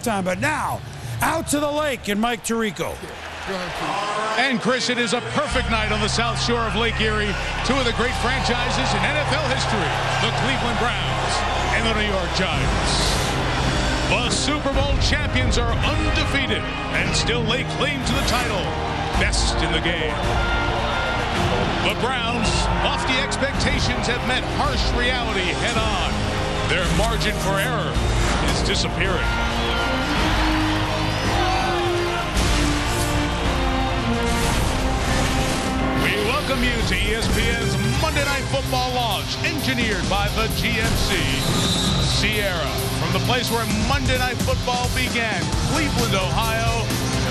halftime. But now, out to the lake and Mike Tirico. And Chris, it is a perfect night on the south shore of Lake Erie. Two of the great franchises in NFL history, the Cleveland Browns and the New York Giants. The Super Bowl champions are undefeated and still lay claim to the title. Best in the game. The Browns' lofty expectations have met harsh reality head on. Their margin for error is disappearing. Welcome you to ESPN's Monday Night Football launch, engineered by the GMC Sierra. From the place where Monday Night Football began, Cleveland, Ohio,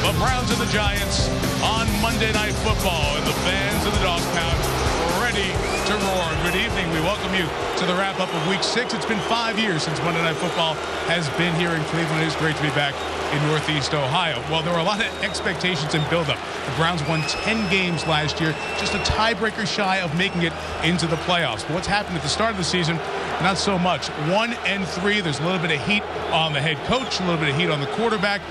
the Browns and the Giants on Monday Night Football, and the fans of the Dog Pound ready to roar. Good evening. We welcome you to the wrap-up of Week 6. It's been five years since Monday Night Football has been here in Cleveland. It is great to be back in Northeast Ohio. Well, there were a lot of expectations and buildup. The Browns won 10 games last year, just a tiebreaker shy of making it into the playoffs. But what's happened at the start of the season, not so much. One and three, there's a little bit of heat on the head coach, a little bit of heat on the quarterback.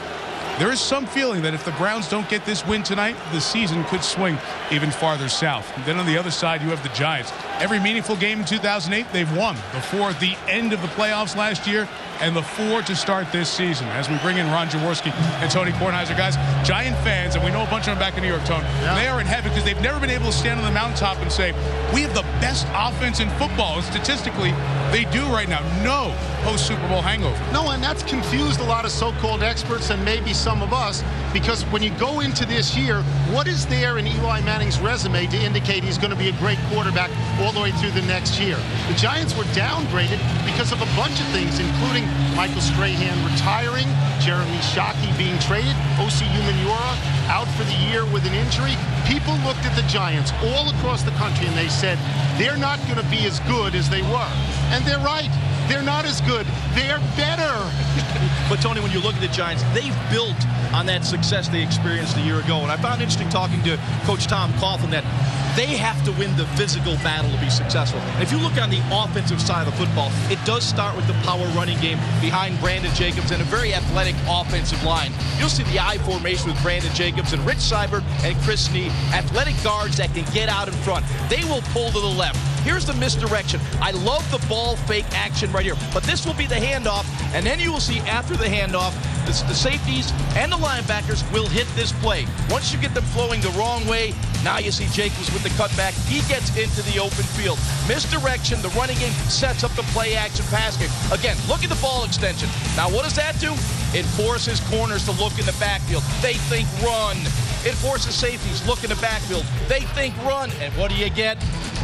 There is some feeling that if the Browns don't get this win tonight, the season could swing even farther south. Then on the other side, you have the Giants. Every meaningful game in 2008, they've won before the end of the playoffs last year and the four to start this season. As we bring in Ron Jaworski and Tony Kornheiser, guys, Giant fans, and we know a bunch of them back in New York, Tony, Yeah. they are in heaven because they've never been able to stand on the mountaintop and say, we have the best offense in football. And statistically, they do right now. No post-Super Bowl hangover. No, and that's confused a lot of so-called experts and maybe some of us because when you go into this year, what is there in Eli Manning's resume to indicate he's going to be a great quarterback all the way through the next year? The Giants were downgraded because of a bunch of things, including Michael Strahan retiring, Jeremy Shockey being traded, Osi Umenyiora out for the year with an injury. People looked at the Giants all across the country and they said they're not going to be as good as they were. And they're right. They're not as good. They're better. But Tony, when you look at the Giants, they've built on that success they experienced a year ago. And I found interesting talking to Coach Tom Coughlin that they have to win the physical battle to be successful. And if you look on the offensive side of the football, it does start with the power running game behind Brandon Jacobs and a very athletic offensive line. You'll see the I formation with Brandon Jacobs and Rich Seubert and Chris Snee, athletic guards that can get out in front. They will pull to the left. Here's the misdirection. I love the ball fake action right here, but this will be the handoff, and then you will see after the handoff, the, the safeties and the linebackers will hit this play. Once you get them flowing the wrong way, now you see Jacobs with the cutback. He gets into the open field. Misdirection, the running game sets up the play action pass game. Again, look at the ball extension. Now, what does that do? It forces corners to look in the backfield. They think run. It forces safeties look in the backfield. They think run. And what do you get?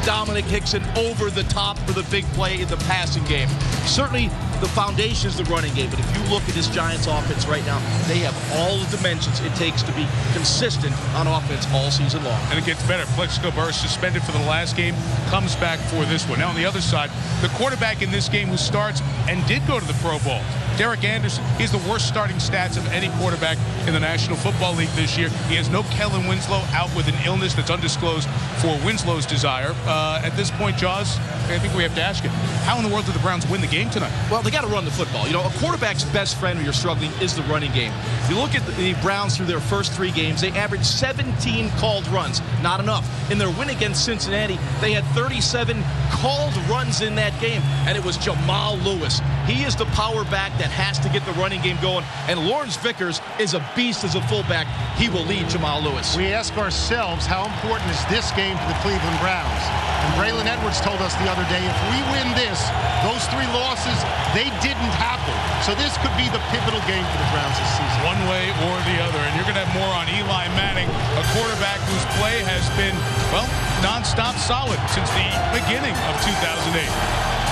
Domenik Hixon over the top for the big play in the passing game. Certainly, the foundation is the running game, but if you look at this Giants offense right now, they have all the dimensions it takes to be consistent on offense all season long. And it gets better. Plaxico Burress suspended for the last game, comes back for this one. Now on the other side, the quarterback in this game who starts and did go to the Pro Bowl, Derek Anderson. He's the worst starting stats of any quarterback in the National Football League this year. He has no Kellen Winslow out with an illness that's undisclosed for Winslow's desire. Uh, at this point, Jaws, I think we have to ask you, how in the world did the Browns win the game tonight? Well, they got to run the football. You know, a quarterback's best friend when you're struggling is the running game. If you look at the, the Browns through their first three games, they averaged 17 called runs. Not enough. In their win against Cincinnati, they had 37 called runs in that game, and it was Jamal Lewis. He is the power back that has to get the running game going, and Lawrence Vickers is a beast as a fullback. He will lead Jamal Lewis. We ask ourselves, how important is this game to the Cleveland Browns? And Braylon Edwards told us the other day, if we win this, those three losses, they didn't happen. So this could be the pivotal game for the Browns this season. one way or the other. And you're going to have more on Eli Manning, a quarterback whose play has been, well, nonstop solid since the beginning of 2008.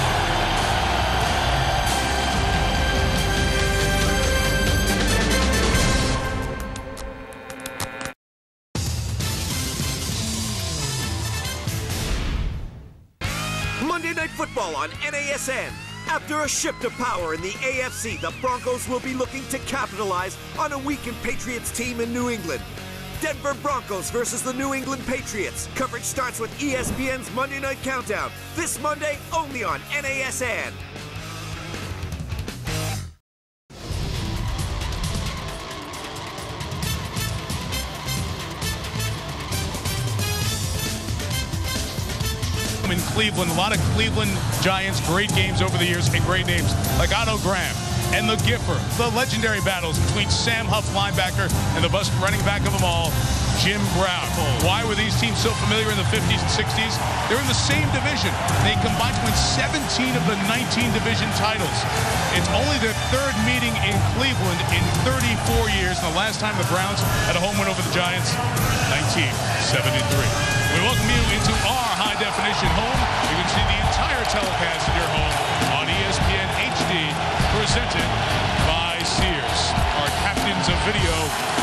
Football on NASN. After a shift of power in the AFC, the Broncos will be looking to capitalize on a weakened Patriots team in New England. Denver Broncos versus the New England Patriots. Coverage starts with ESPN's Monday Night Countdown. This Monday, only on NASN. Cleveland. A lot of Cleveland Giants, great games over the years and great names like Otto Graham and the Gipper. The legendary battles between Sam Huff, linebacker, and the best running back of them all, Jim Brown. Why were these teams so familiar in the 50s and 60s? They're in the same division. They combined to win 17 of the 19 division titles. It's only their third meeting in Cleveland in 34 years. And the last time the Browns had a home win over the Giants, 1973. We welcome you into our high definition home. You can see the entire telecast in your home on ESPN HD, presented by Sears. Our captains of video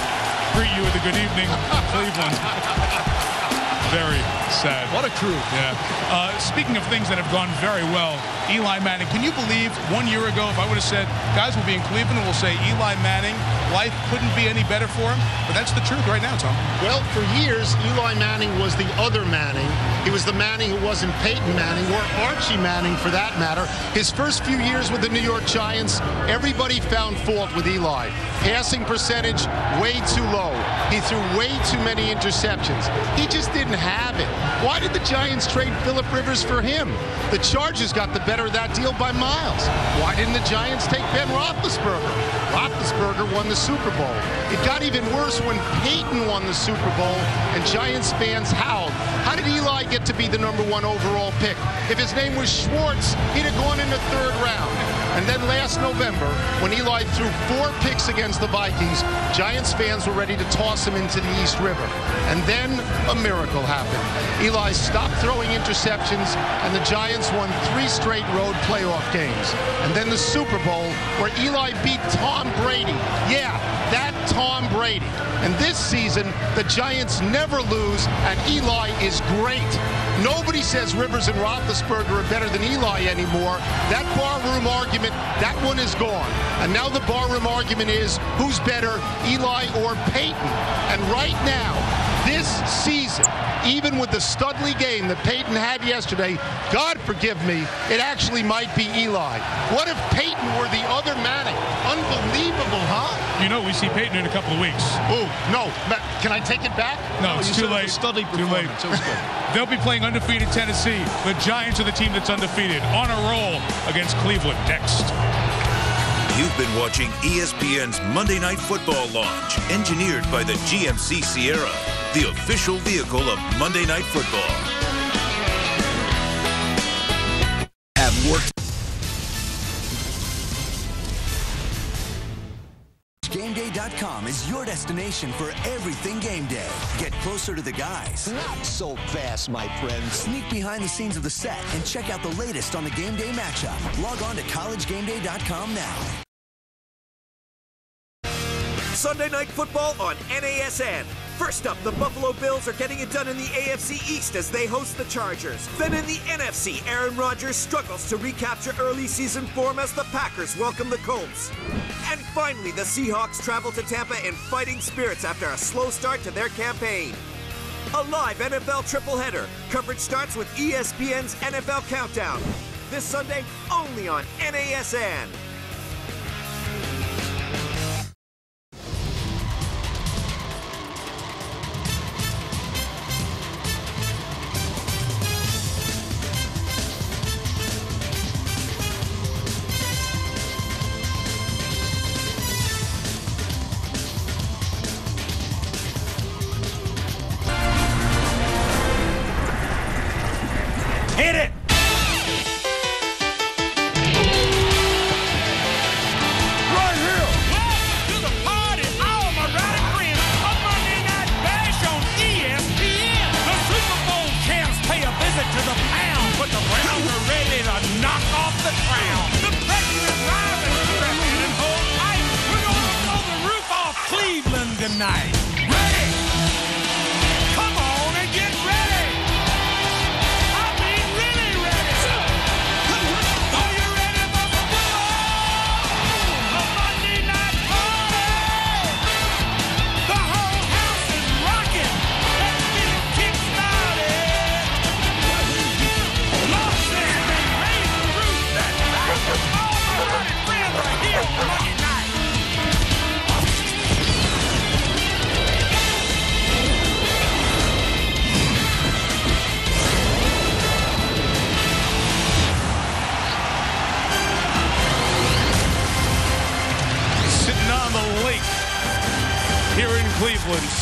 you with a good evening, Cleveland. Very sad. What a crew. Yeah. Uh, speaking of things that have gone very well, Eli Manning. Can you believe one year ago if I would have said guys will be in Cleveland and we'll say Eli Manning, life couldn't be any better for him? But that's the truth right now, Tom. Well, for years, Eli Manning was the other Manning. He was the Manning who wasn't Peyton Manning or Archie Manning for that matter. His first few years with the New York Giants, everybody found fault with Eli. Passing percentage way too low. He threw way too many interceptions. He just didn't have it. Why did the Giants trade Philip Rivers for him? The Chargers got the better of that deal by miles. Why didn't the Giants take Ben Roethlisberger? Roethlisberger won the Super Bowl. It got even worse when Peyton won the Super Bowl and Giants fans howled. How did Eli get to be the number one overall pick? If his name was Schwartz, he'd have gone in the third round. And then last November, when Eli threw four picks against the Vikings, Giants fans were ready to toss him into the East River. And then a miracle happened. Eli stopped throwing interceptions, and the Giants won three straight road playoff games. And then the Super Bowl, where Eli beat Tom Brady. Yeah, that Tom Brady. And this season, the Giants never lose, and Eli is great. Nobody says Rivers and Roethlisberger are better than Eli anymore. That barroom argument, that one is gone. And now the barroom argument is who's better, Eli or Peyton? And right now, this season, even with the Studley game that Peyton had yesterday, God forgive me, it actually might be Eli. What if Peyton were the other Manning? Unbelievable, huh? You know we see Peyton in a couple of weeks. Oh, no. Ma- Can I take it back? No, it's too said it was late. a Studley Too late. performance. It was good. They'll be playing undefeated Tennessee. The Giants are the team that's undefeated. On a roll against Cleveland next. You've been watching ESPN's Monday Night Football launch, engineered by the GMC Sierra, the official vehicle of Monday Night Football. Have worked. GameDay.com is your destination for everything game day. Get closer to the guys. Not so fast, my friend. Sneak behind the scenes of the set and check out the latest on the game day matchup. Log on to collegegameday.com now. Sunday Night Football on NASN. First up, the Buffalo Bills are getting it done in the AFC East as they host the Chargers. Then in the NFC, Aaron Rodgers struggles to recapture early season form as the Packers welcome the Colts. And finally, the Seahawks travel to Tampa in fighting spirits after a slow start to their campaign. A live NFL tripleheader. Coverage starts with ESPN's NFL Countdown. This Sunday, only on NASN.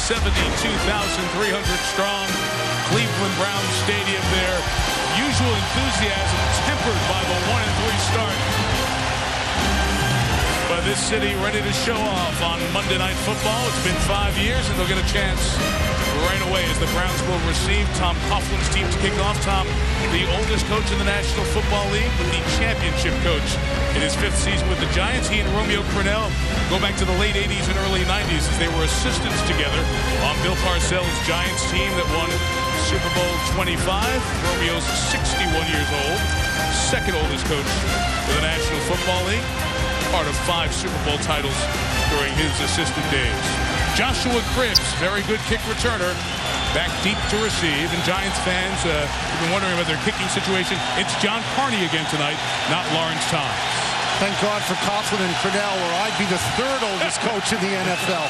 72,300 strong. Cleveland Browns Stadium there. Usual enthusiasm tempered by the 1 and 3 start. But this city ready to show off on Monday Night Football. It's been five years, and they'll get a chance right away as the Browns will receive Tom Coughlin's team to kick off. Tom, the oldest coach in the National Football League, but the championship coach in his fifth season with the Giants. He and Romeo Crennel go back to the late 80s and early 90s as they were assistants together on Bill Parcells' Giants team that won Super Bowl 25. Romeo's 61 years old, second oldest coach in the National Football League, part of five Super Bowl titles during his assistant days. Joshua Cribbs, very good kick returner, back deep to receive. And Giants fans uh, have been wondering about their kicking situation. It's John Carney again tonight, not Lawrence Tynes. Thank God for Coughlin and Crennel, or I'd be the third oldest coach in the NFL.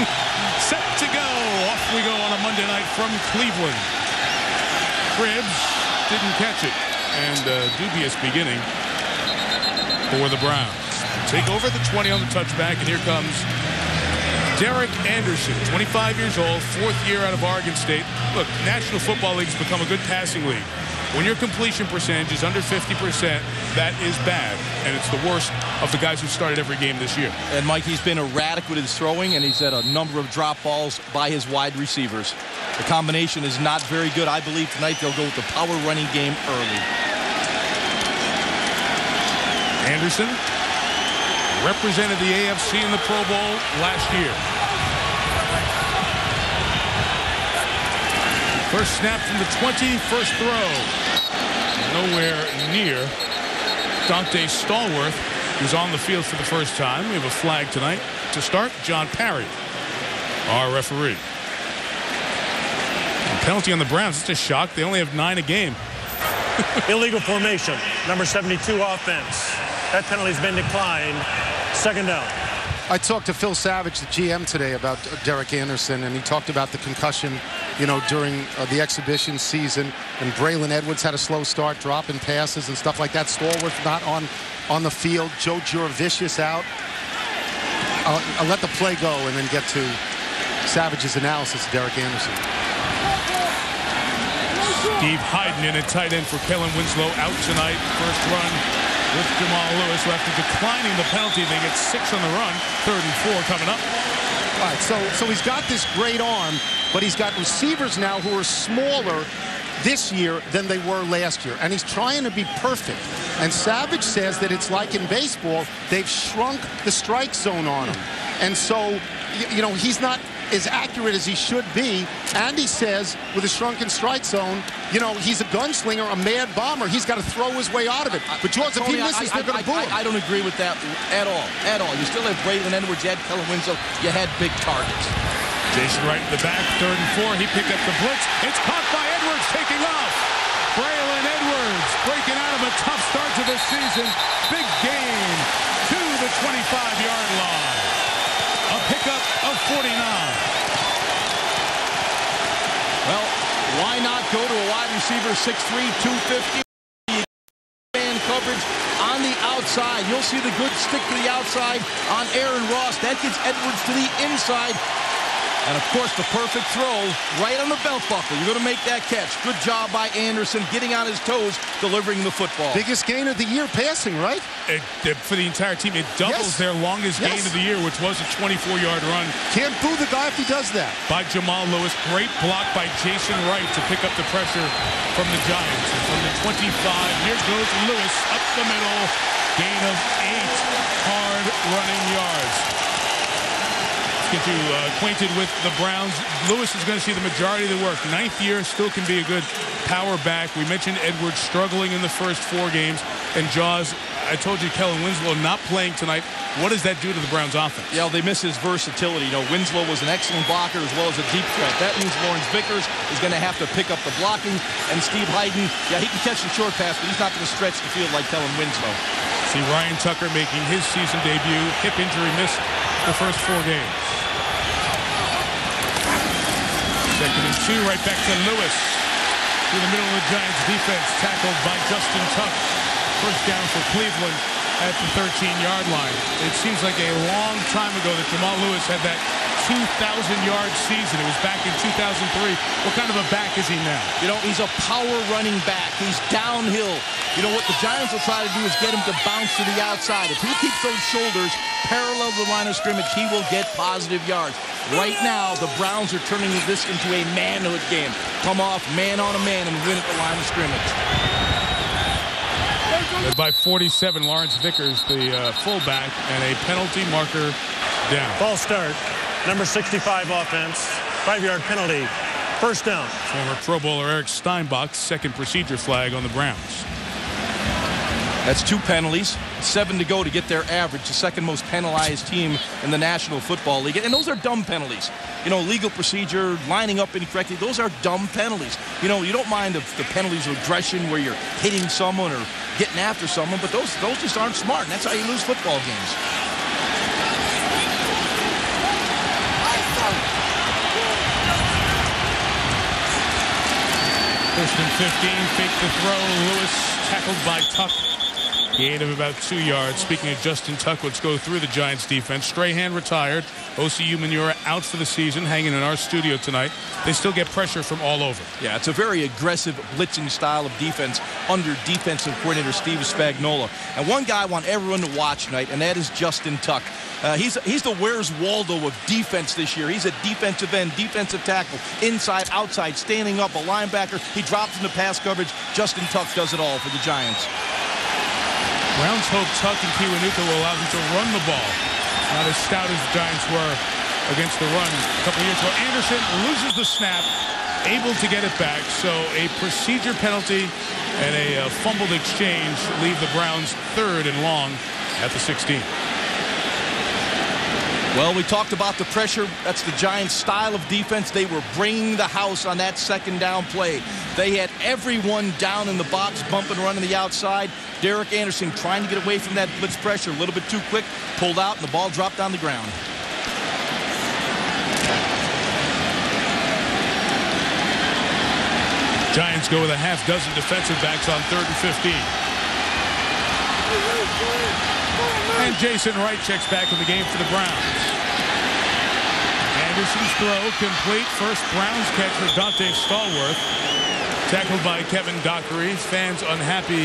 Set to go. Off we go on a Monday night from Cleveland. Cribbs didn't catch it. And uh, dubious beginning for the Browns. Take over the 20 on the touchback, and here comes Derek Anderson, 25 years old, fourth year out of Oregon State. Look, National Football League has become a good passing league. When your completion percentage is under 50%, that is bad. And it's the worst of the guys who started every game this year. And Mike, he's been erratic with his throwing, and he's had a number of drop balls by his wide receivers. The combination is not very good. I believe tonight they'll go with the power running game early. Anderson represented the AFC in the Pro Bowl last year. First snap from the 20, first throw. Nowhere near Donté Stallworth, who's on the field for the first time. We have a flag tonight. To start, John Parry, our referee. A penalty on the Browns. It's a shock. They only have nine a game. Illegal formation, number 72 offense. That penalty's been declined. Second down. I talked to Phil Savage, the GM, today about Derek Anderson, and he talked about the concussion, you know, during uh, the exhibition season. And Braylon Edwards had a slow start, dropping passes and stuff like that. Stallworth not on on the field. Joe Jurevicius out. I'll, I'll let the play go and then get to Savage's analysis of Derek Anderson. Steve Heiden in a tight end for Kellen Winslow out tonight. First run with Jamal Lewis, who after declining the penalty, they get six on the run. Third and four coming up. All right, so, so he's got this great arm, but he's got receivers now who are smaller this year than they were last year. And he's trying to be perfect. And Savage says that it's like in baseball, they've shrunk the strike zone on him. And so, you know, he's not as accurate as he should be. And he says, with a shrunken strike zone, you know, he's a gunslinger, a mad bomber. He's got to throw his way out of it. But George, if he Tony, I- misses, I, they're going to I- boo him. I, I don't agree with that at all. At all. You still have Braylon Edwards, you had Kellen Winslow, you had big targets. Jason Wright in the back, third and four. He picked up the blitz. It's caught by Edwards, taking off. Braylon Edwards breaking out of a tough start to the season. Big gain to the 25-yard line. A pickup of 49. Well, why not go to a wide receiver 6'3", 250? Man coverage on the outside. You'll see the good stick to the outside on Aaron Ross. That gets Edwards to the inside. And, of course, the perfect throw right on the belt buckle. You're going to make that catch. Good job by Anderson getting on his toes, delivering the football. Biggest gain of the year passing, right? It, it- for the entire team, it doubles Yes. their longest gain of the year, which was a 24-yard run Can't boo the guy if he does that. by Jamal Lewis. Great block by Jason Wright to pick up the pressure from the Giants. And from the 25, here goes Lewis up the middle. Gain of eight hard running yards. Get you uh, acquainted with the Browns. Lewis is going to see the majority of the work. Ninth year, still can be a good power back. We mentioned Edwards struggling in the first four games. And Jaws, I told you Kellen Winslow not playing tonight. What does that do to the Browns offense? Yeah, they miss his versatility. You know, Winslow was an excellent blocker as well as a deep threat. That means Lawrence Vickers is going to have to pick up the blocking. And Steve Heiden, yeah, he can catch the short pass, but he's not going to stretch the field like Kellen Winslow. See Ryan Tucker making his season debut. Hip injury missed the first four games. Second and two, right back to Lewis. Through the middle of the Giants defense, tackled by Justin Tuck. First down for Cleveland. at the 13-yard line. It seems like a long time ago that Jamal Lewis had that 2,000-yard season. It was back in 2003. What kind of a back is he now? You know, he's a power running back. He's downhill. You know what the Giants will try to do is get him to bounce to the outside. If he keeps those shoulders parallel to the line of scrimmage, he will get positive yards. Right now, the Browns are turning this into a manhood game. Come off man on a man and win at the line of scrimmage. Led by 47, Lawrence Vickers, the uh, fullback, and a penalty marker down. False start. Number 65 offense. Five-yard penalty. First down. Former Pro Bowler Eric Steinbach, second procedure flag on the Browns. That's two penalties, seven to go to get their average, the second most penalized team in the National Football League. And those are dumb penalties. You know, legal procedure, lining up incorrectly, those are dumb penalties. You know, you don't mind the, the penalties of aggression where you're hitting someone or getting after someone, but those, those just aren't smart, and that's how you lose football games. First and 15, fake the throw. Lewis tackled by Tuck. Gain of about two yards. Speaking of Justin Tuck, let's go through the Giants defense. Strahan retired. Osi Umenyiora out for the season, hanging in our studio tonight. They still get pressure from all over. Yeah, it's a very aggressive blitzing style of defense under defensive coordinator Steve Spagnuolo. And one guy I want everyone to watch tonight, and that is Justin Tuck. Uh, he's he's the Where's Waldo of defense this year. He's a defensive end, defensive tackle, inside, outside, standing up, a linebacker. He drops into pass coverage. Justin Tuck does it all for the Giants. Browns hope Tuck and Kiwanuka will allow him to run the ball. Not as stout as the Giants were against the run a couple years ago. Anderson loses the snap, able to get it back. So a procedure penalty and a uh, fumbled exchange leave the Browns third and long at the 16. Well, we talked about the pressure. That's the Giants' style of defense. They were bringing the house on that second down play. They had everyone down in the box, bumping, running the outside. Derek Anderson trying to get away from that blitz pressure. A little bit too quick, pulled out, and the ball dropped on the ground. Giants go with a half dozen defensive backs on third and 15. And Jason Wright checks back in the game for the Browns. Anderson's throw complete. First Browns catch for Donté Stallworth. Tackled by Kevin Dockery. Fans unhappy,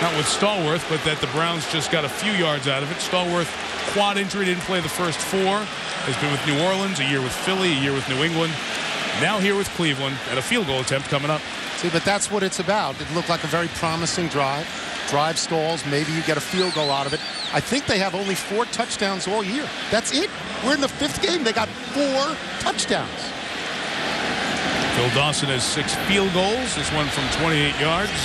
not with Stallworth, but that the Browns just got a few yards out of it. Stallworth, quad injury, didn't play the first four. Has been with New Orleans, a year with Philly, a year with New England. Now here with Cleveland, and a field goal attempt coming up. See, but that's what it's about. It looked like a very promising drive. Drive stalls, maybe you get a field goal out of it. I think they have only four touchdowns all year. That's it. We're in the fifth game. They got four touchdowns. Phil Dawson has six field goals. This one from 28 yards.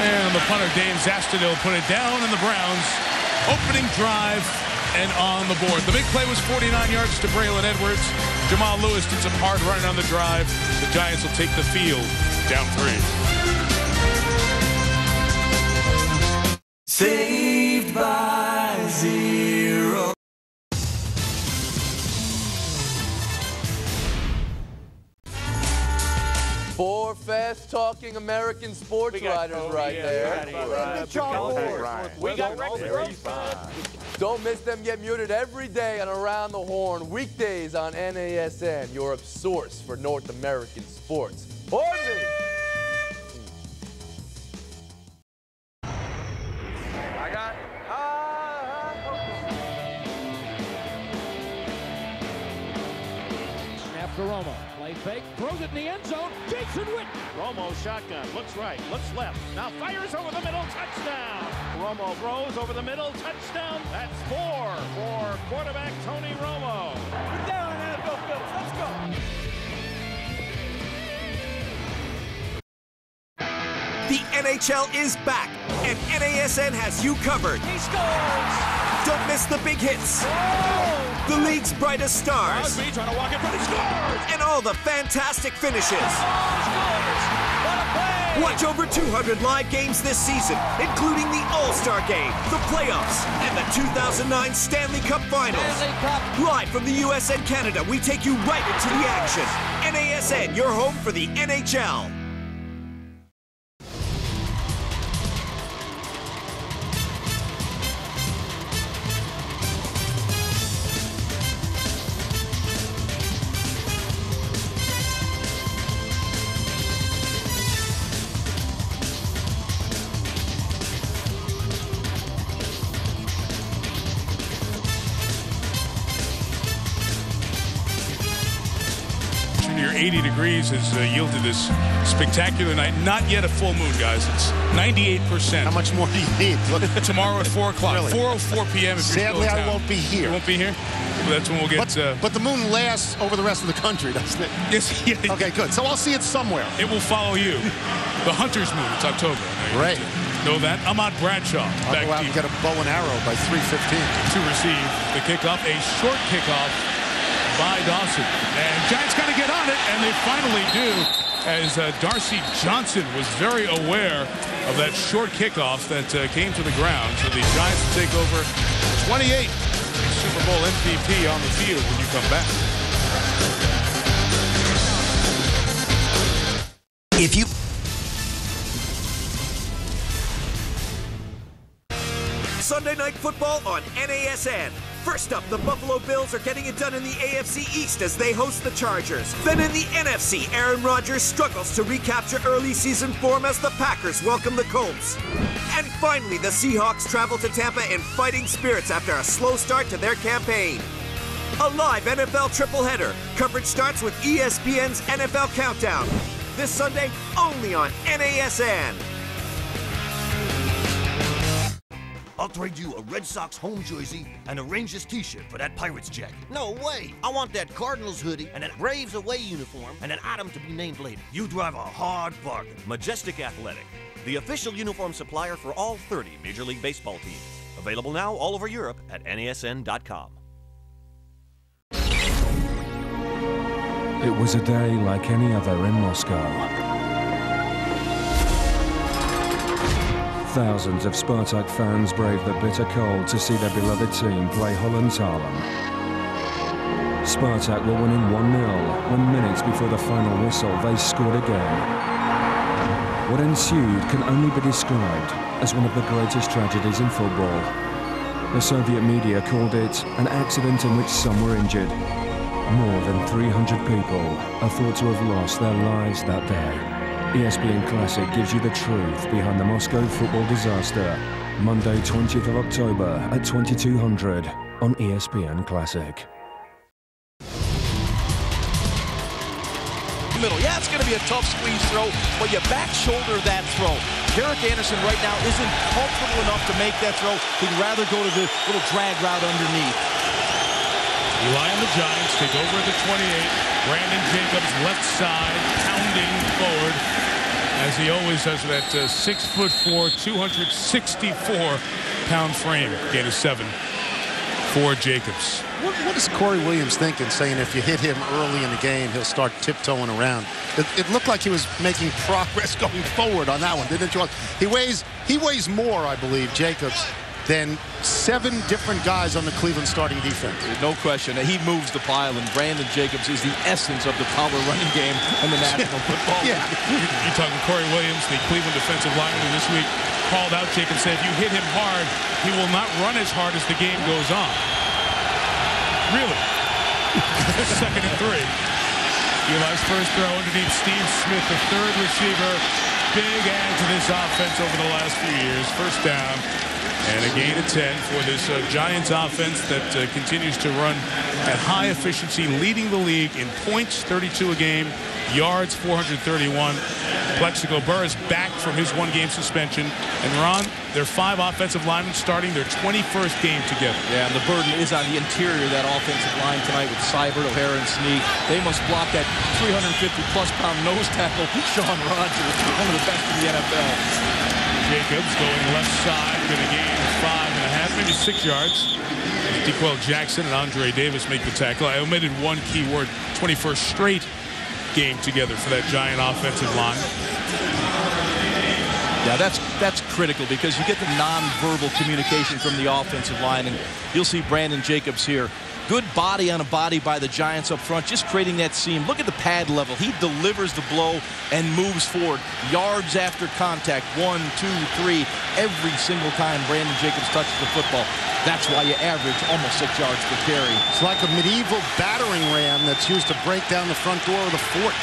And the punter, Dave Zastudil, put it down, and the Browns opening drive and on the board. The big play was 49 yards to Braylon Edwards. Jamal Lewis did some hard running on the drive. The Giants will take the field down three. Saved by zero. Four fast-talking American sports writers right there. We got records. Don't miss them. Get muted every day on Around the Horn, weekdays on NASN, your source for North American sports. Horn to Romo. Play fake. Throws it in the end zone. Jason Witten. Romo shotgun. Looks right. Looks left. Now fires over the middle. Touchdown. Romo throws over the middle. Touchdown. That's four for quarterback Tony Romo. We're down NFL Bills. Let's go. The NHL is back, and NASN has you covered. He scores. Don't miss the big hits, the league's brightest stars, Crosby trying to walk in front. He scores. and all the fantastic finishes. Watch over 200 live games this season, including the All-Star Game, the playoffs, and the 2009 Stanley Cup Finals. Stanley Cup. Live from the U.S. and Canada, we take you right into the action. NASN, your home for the NHL. Degrees has uh, yielded this spectacular night. Not yet a full moon, guys. It's 98%. How much more do you need? Tomorrow at 4 o'clock. Really? 4.04 p.m. if you're still Sadly, I won't be here. You won't be here? Well, that's when we'll get... But, uh, but the moon lasts over the rest of the country, doesn't it? yes, yeah, Okay, good. So I'll see it somewhere. It will follow you. The Hunter's Moon. It's October. Right. Know that? Ahmad Bradshaw. I'll back go out to, and get a bow and arrow by 3.15. to receive the kickoff. A short kickoff by Dawson. And Giants got to get on it, and they finally do. As uh, Darcy Johnson was very aware of that short kickoff that uh, came to the ground. So the Giants take over 28. Super Bowl MVP on the field when you come back. If you Night Football on NASN. First up, the Buffalo Bills are getting it done in the AFC East as they host the Chargers. Then in the NFC, Aaron Rodgers struggles to recapture early season form as the Packers welcome the Colts. And finally, the Seahawks travel to Tampa in fighting spirits after a slow start to their campaign. A live NFL triple-header. Coverage starts with ESPN's NFL Countdown. This Sunday, only on NASN. I'll trade you a Red Sox home jersey and a Rangers t-shirt for that Pirates jacket. No way. I want that Cardinals hoodie and that Braves away uniform and an item to be named later. You drive a hard bargain. Majestic Athletic, the official uniform supplier for all 30 Major League Baseball teams. Available now all over Europe at NASN.com. It was a day like any other in Moscow. Thousands of Spartak fans braved the bitter cold to see their beloved team play Holland's. Spartak were winning 1-0 when minutes before the final whistle they scored again. What ensued can only be described as one of the greatest tragedies in football. The Soviet media called it an accident in which some were injured. More than 300 people are thought to have lost their lives that day. ESPN Classic gives you the truth behind the Moscow football disaster. Monday, 20th of October at 2200 on E ESPN Classic. Middle. Yeah, it's going to be a tough squeeze throw, but you back shoulder that throw. Derek Anderson right now isn't comfortable enough to make that throw. He'd rather go to the little drag route underneath. Eli and the Giants take over at the 28. Brandon Jacobs left side, forward, as he always does with that uh, six foot four, 264 pound frame. Gain of seven for Jacobs. What, what is Corey Williams thinking, saying if you hit him early in the game, he'll start tiptoeing around? It, it looked like he was making progress going forward on that one, didn't you? He weighs he weighs more, I believe, Jacobs, than seven different guys on the Cleveland starting defense. No question. He moves the pile, and Brandon Jacobs is the essence of the power running game in the National Football League. Yeah. You're talking Corey Williams, the Cleveland defensive lineman this week, called out Jacobs, said if you hit him hard, he will not run as hard as the game goes on. Really? Second and three. Eli's first throw underneath Steve Smith, the third receiver. Big add to this offense over the last few years. First down. And a gain of 10 for this uh, Giants offense that uh, continues to run at high efficiency, leading the league in points, 32 a game, yards, 431. Plaxico Burress back from his one-game suspension. And Ron, their five offensive linemen starting their 21st game together. Yeah, and the burden is on the interior of that offensive line tonight with Seubert, O'Hara, and Sneak. They must block that 350-plus pound nose tackle, Shaun Rogers, one of the best in the NFL. Jacobs going left side, going to gain five and a half, maybe six yards. D'Qwell Jackson and Andra Davis make the tackle. I omitted one key word, 21st straight game together for that Giant offensive line. Yeah, that's that's critical because you get the nonverbal communication from the offensive line, and you'll see Brandon Jacobs here. Good body on a body by the Giants up front, just creating that seam. Look at the pad level. He delivers the blow and moves forward. Yards after contact. One, two, three. Every single time Brandon Jacobs touches the football. That's why you average almost six yards per carry. It's like a medieval battering ram that's used to break down the front door of the fort.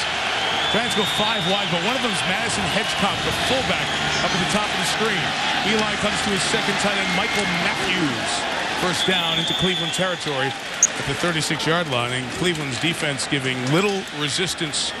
Giants go five wide, but one of them is Madison Hedgecock, the fullback, up at the top of the screen. Eli comes to his second tight end, Michael Matthews, First down into Cleveland territory at the 36-yard line, and Cleveland's defense giving little resistance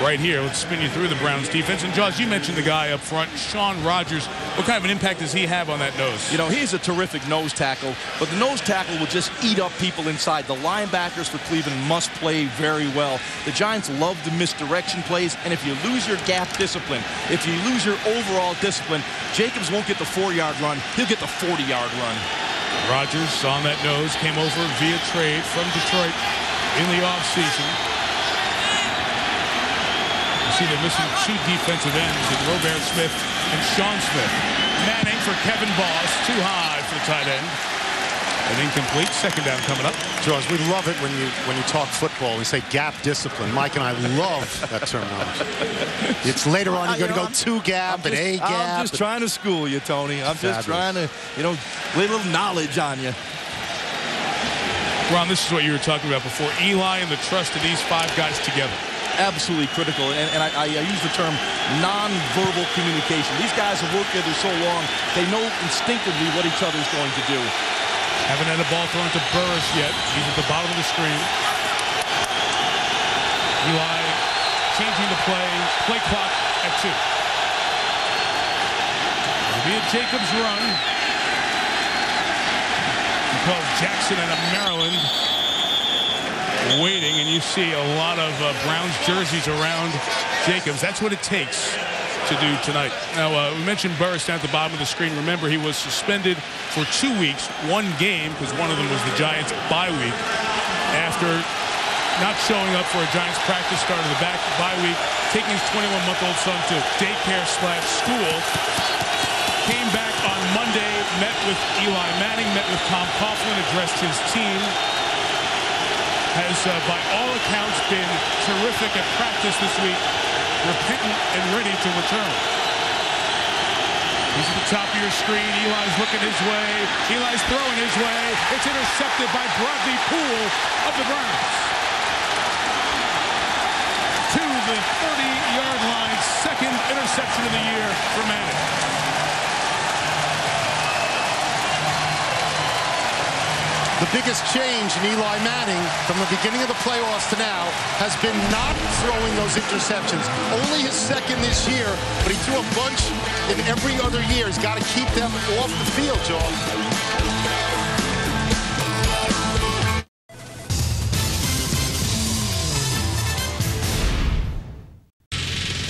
right here. Let's spin you through the Browns defense. And Jaws, you mentioned the guy up front, Shaun Rogers. What kind of an impact does he have on that nose? You know, he's a terrific nose tackle, but the nose tackle will just eat up people inside. The linebackers for Cleveland must play very well. The Giants love the misdirection plays, and if you lose your gap discipline, if you lose your overall discipline, Jacobs won't get the four-yard run. He'll get the 40-yard run. Rogers on that nose, came over via trade from Detroit in the offseason see they're missing two defensive ends in Robaire Smith and Shaun Smith. Manning for Kevin Boss, too high for the tight end. An incomplete second down coming up. Jaws, we love it when you when you talk football. We say gap discipline. Mike and I love that terminology. it's later on you're going to go two gap and a gap. I'm just trying to school you, Tony. I'm just trying to, you know, lay a little knowledge on you. Ron, this is what you were talking about before. Eli and the trust of these five guys together absolutely critical. And, and I, I, use the term non-verbal communication. These guys have worked together so long, they know instinctively what each other is going to do. Haven't had a ball thrown to Burress yet. He's at the bottom of the screen. Eli changing the play. Play clock at two. It'll be a Jacobs run. Because Jackson out of Maryland waiting, and you see a lot of uh, Browns jerseys around Jacobs. That's what it takes to do tonight. Now, uh, we mentioned Burress down at the bottom of the screen. Remember, he was suspended for two weeks, one game, because one of them was the Giants' bye week, after not showing up for a Giants practice start of the back bye week, taking his 21-month-old son to daycare slash school. Came back on Monday, met with Eli Manning, met with Tom Coughlin, addressed his team, has, uh, by all accounts, been terrific at practice this week, repentant and ready to return. He's at the top of your screen. Eli's looking his way. Eli's throwing his way. It's intercepted by Brodney Poole of the Browns. To the 30-yard line, second interception of the year for Manning. Biggest change in Eli Manning from the beginning of the playoffs to now has been not throwing those interceptions. Only his second this year, but he threw a bunch in every other year. He's got to keep them off the field, Joe.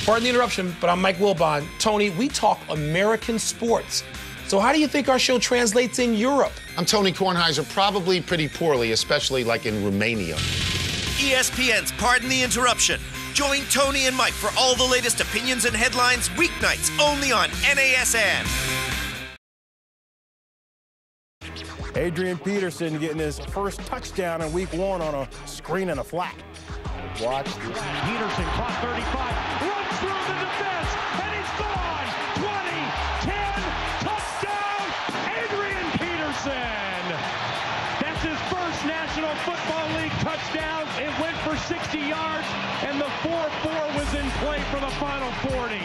Pardon the interruption, but I'm Mike Wilbon. Tony, we talk American sports. So how do you think our show translates in Europe? I'm Tony Kornheiser, probably pretty poorly, especially like in Romania. ESPN's Pardon the Interruption. Join Tony and Mike for all the latest opinions and headlines weeknights only on NASN. Adrian Peterson getting his first touchdown in week one on a screen and a flat. Watch this. Peterson caught 35, runs through Football League touchdown. It went for 60 yards, and the 4-4 was in play for the final 40.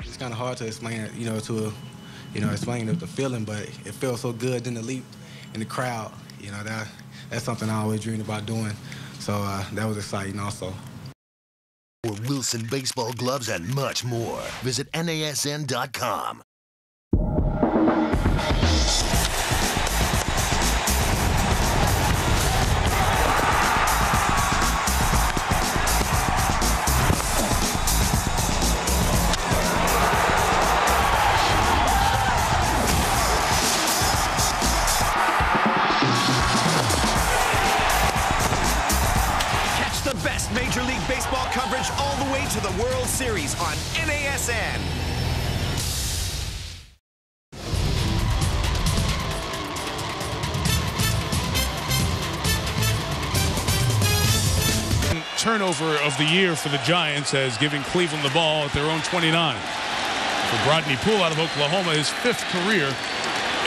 It's kind of hard to explain, you know, to, you know, explain the feeling, but it felt so good in the leap in the crowd. You know, that that's something I always dreamed about doing. So uh, that was exciting also. For Wilson baseball gloves and much more, visit NASN.com. Baseball coverage all the way to the World Series on NASN. Turnover of the year for the Giants as giving Cleveland the ball at their own 29. For Brodney Poole out of Oklahoma, his fifth career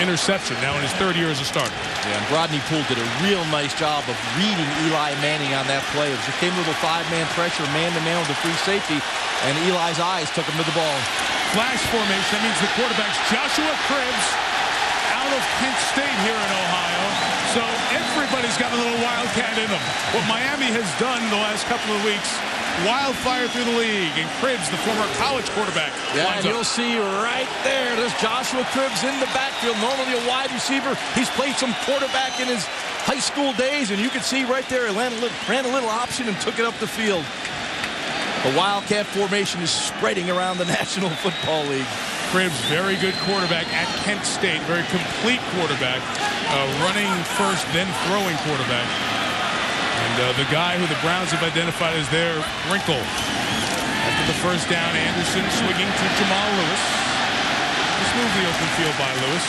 interception, now in his third year as a starter. Yeah, and Brodney Pool did a real nice job of reading Eli Manning on that play. It was came with a five-man pressure, man-to-man with the free safety, and Eli's eyes took him to the ball. Flash formation, that means the quarterback's Joshua Cribbs out of Kent State here in Ohio. So everybody's got a little wildcat in them. What Miami has done the last couple of weeks, wildfire through the league. And Cribbs, the former college quarterback. Yeah, and you'll see right there, there's Joshua Cribbs in the backfield, normally a wide receiver. He's played some quarterback in his high school days, and you can see right there, he ran a little, ran a little option and took it up the field. The Wildcat formation is spreading around the National Football League. Cribbs, very good quarterback at Kent State. Very complete quarterback. Uh, running first, then throwing quarterback. And uh, the guy who the Browns have identified as their wrinkle. After the first down, Anderson swinging to Jamal Lewis. Just move the open field by Lewis.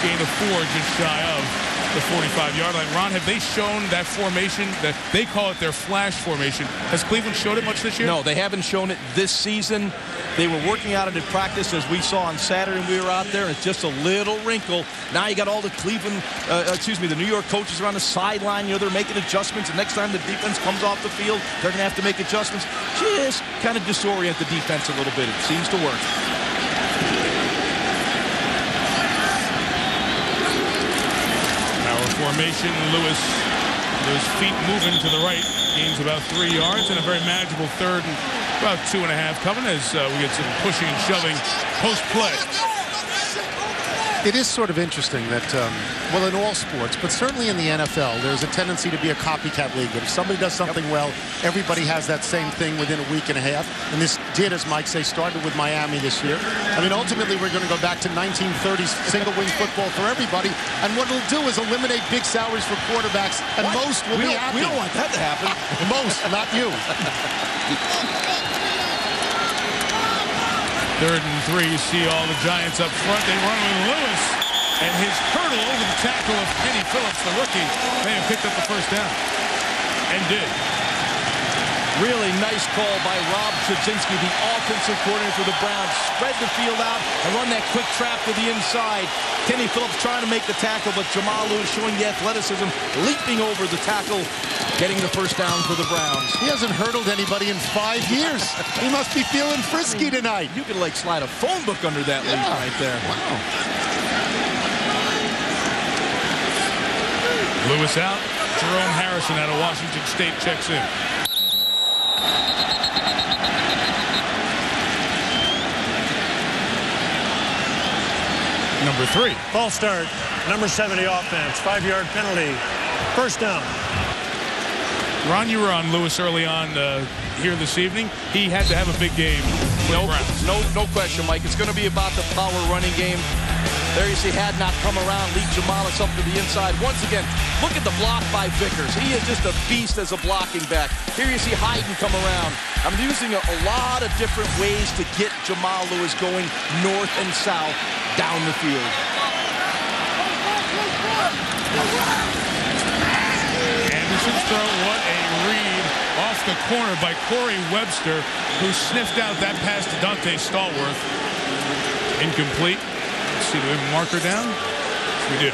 Gain of four, just shy of the 45-yard line. Ron, have they shown that formation? That they call it their flash formation. Has Cleveland showed it much this year? No, they haven't shown it this season. They were working out it in practice as we saw on Saturday when we were out there. It's just a little wrinkle. Now you got all the Cleveland, uh, excuse me, the New York coaches are on the sideline. You know, they're making adjustments. And next time the defense comes off the field, they're going to have to make adjustments. Just kind of disorient the defense a little bit. It seems to work. Our formation, Lewis, those feet moving to the right, gains about three yards and a very manageable third and about two and a half coming as uh, we get some pushing and shoving post play. It is sort of interesting that, um, well, in all sports, but certainly in the NFL, there's a tendency to be a copycat league. That if somebody does something well, everybody has that same thing within a week and a half. And this did, as Mike say, started with Miami this year. I mean, ultimately, we're going to go back to 1930s single-wing football for everybody. And what it'll do is eliminate big salaries for quarterbacks, and What? most will We be happy. we don't want that to happen. most, not you. Third and three, see all the Giants up front. They run with Lewis. And his hurdle over the tackle of Kenny Phillips, the rookie, may have picked up the first down. And did. Really nice call by Rob Chudzinski, the offensive coordinator for the Browns. Spread the field out and run that quick trap to the inside. Kenny Phillips trying to make the tackle, but Jamal Lewis showing the athleticism, leaping over the tackle, getting the first down for the Browns. He hasn't hurdled anybody in five years. he must be feeling frisky tonight. You could like slide a phone book under that leap Yeah. right there. Wow. Lewis out. Jerome Harrison out of Washington State checks in. Number three. False start. Number 70 offense. Five-yard penalty. First down. Ron, you were on Lewis early on uh, here this evening. He had to have a big game. No, no, no question, Mike. It's going to be about the power running game. There you see, had not come around, lead Jamalis up to the inside. Once again, look at the block by Vickers. He is just a beast as a blocking back. Here you see Heiden come around. I'm using a, a lot of different ways to get Jamal Lewis going north and south down the field. Anderson's throw, what a read off the corner by Corey Webster, who sniffed out that pass to Dante Stallworth. Incomplete. Let's see, do we have a marker down? We did.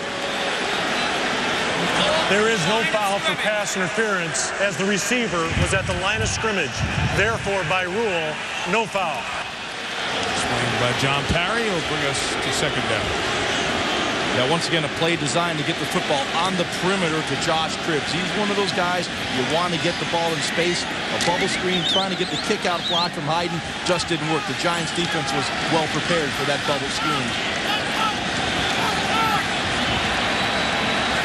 There is no foul for pass interference as the receiver was at the line of scrimmage. Therefore, by rule, no foul. Explained by John Parry. He'll bring us to second down. Yeah, once again, a play designed to get the football on the perimeter to Josh Cribbs. He's one of those guys you want to get the ball in space. A bubble screen trying to get the kick out block from Heiden just didn't work. The Giants defense was well prepared for that bubble screen.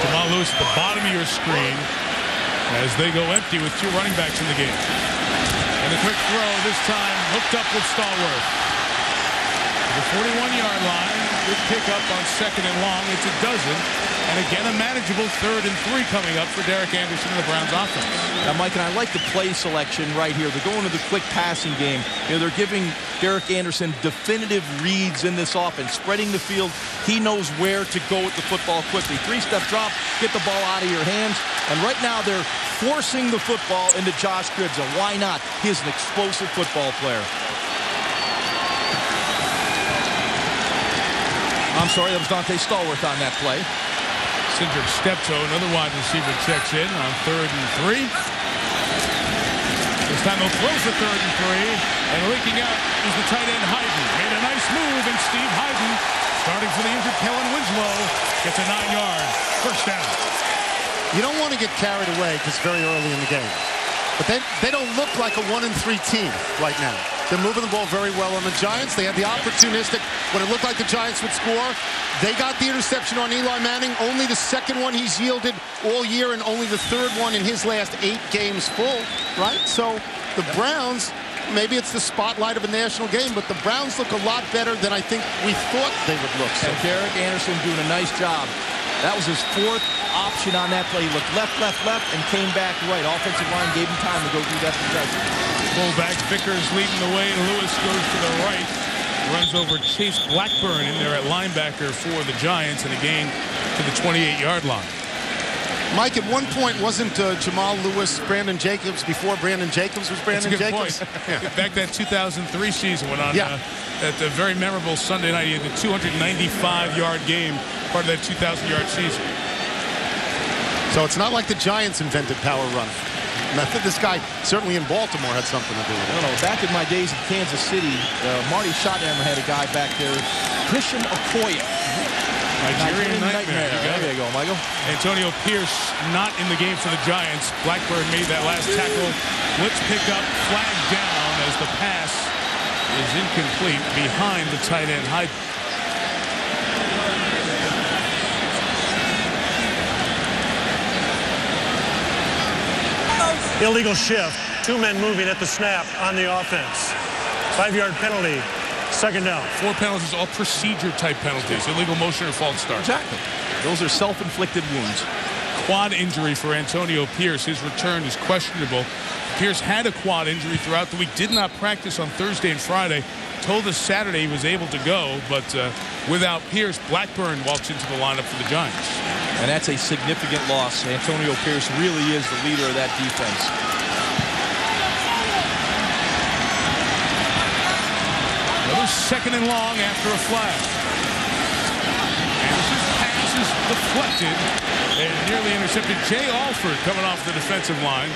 Jamal Lewis at the bottom of your screen as they go empty with two running backs in the game. And a quick throw, this time hooked up with Stallworth. The 41-yard line, good pickup on second and long. It's a dozen. And again, a manageable third and three coming up for Derek Anderson and the Browns offense. Now, Mike, and I like the play selection right here. They're going to the quick passing game. You know, they're giving Derek Anderson definitive reads in this offense, spreading the field. He knows where to go with the football quickly. Three-step drop, get the ball out of your hands. And right now, they're forcing the football into Josh Cribbs. And why not? He is an explosive football player. I'm sorry, that was Dante Stallworth on that play. Syndric Steptoe, another wide receiver, checks in on third and three. This time he'll throw for third and three. And leaking out is the tight end Heiden. Made a nice move, and Steve Heiden, starting for the injured Kellen Winslow, gets a nine-yard first down. You don't want to get carried away because very early in the game. But they, they don't look like a one and three team right now. They're moving the ball very well on the Giants. They had the opportunistic, when it looked like the Giants would score, they got the interception on Eli Manning, only the second one he's yielded all year and only the third one in his last eight games full, right? So the Browns, maybe it's the spotlight of a national game, but the Browns look a lot better than I think we thought they would look. So And Derek Anderson doing a nice job. That was his fourth option on that play. He looked left, left, left, and came back right. Offensive line gave him time to go through that protection. Fullback Vickers leading the way, and Lewis goes to the right. Runs over Chase Blackburn in there at linebacker for the Giants, and a gain to the 28-yard line. Mike, at one point, wasn't uh, Jamal Lewis Brandon Jacobs before Brandon Jacobs was Brandon That's a good Jacobs? point. Back that 2003 season when on Yeah. uh, that uh, very memorable Sunday night, he had the 295-yard game, part of that 2,000-yard season. So it's not like the Giants invented power running. And I think this guy, certainly in Baltimore, had something to do with it. I don't know. Back in my days in Kansas City, uh, Marty Schottenheimer had a guy back there, Christian Okoye. Nigerian nightmare. You got There you go, Michael. Antonio Pierce not in the game for the Giants. Blackburn made that last tackle. Blitz pickup, flag down as the pass is incomplete behind the tight end. Hyde. Illegal shift. Two men moving at the snap on the offense. Five-yard penalty. Second down. Four penalties, all procedure-type penalties. Illegal motion or false start. Exactly. Those are self-inflicted wounds. Quad injury for Antonio Pierce. His return is questionable. Pierce had a quad injury throughout the week. Did not practice on Thursday and Friday. Told us Saturday he was able to go, but uh, without Pierce, Blackburn walks into the lineup for the Giants. And that's a significant loss. Antonio Pierce really is the leader of that defense. Another second and long after a flag. Anderson's pass is deflected and nearly intercepted. Jay Alford coming off the defensive line.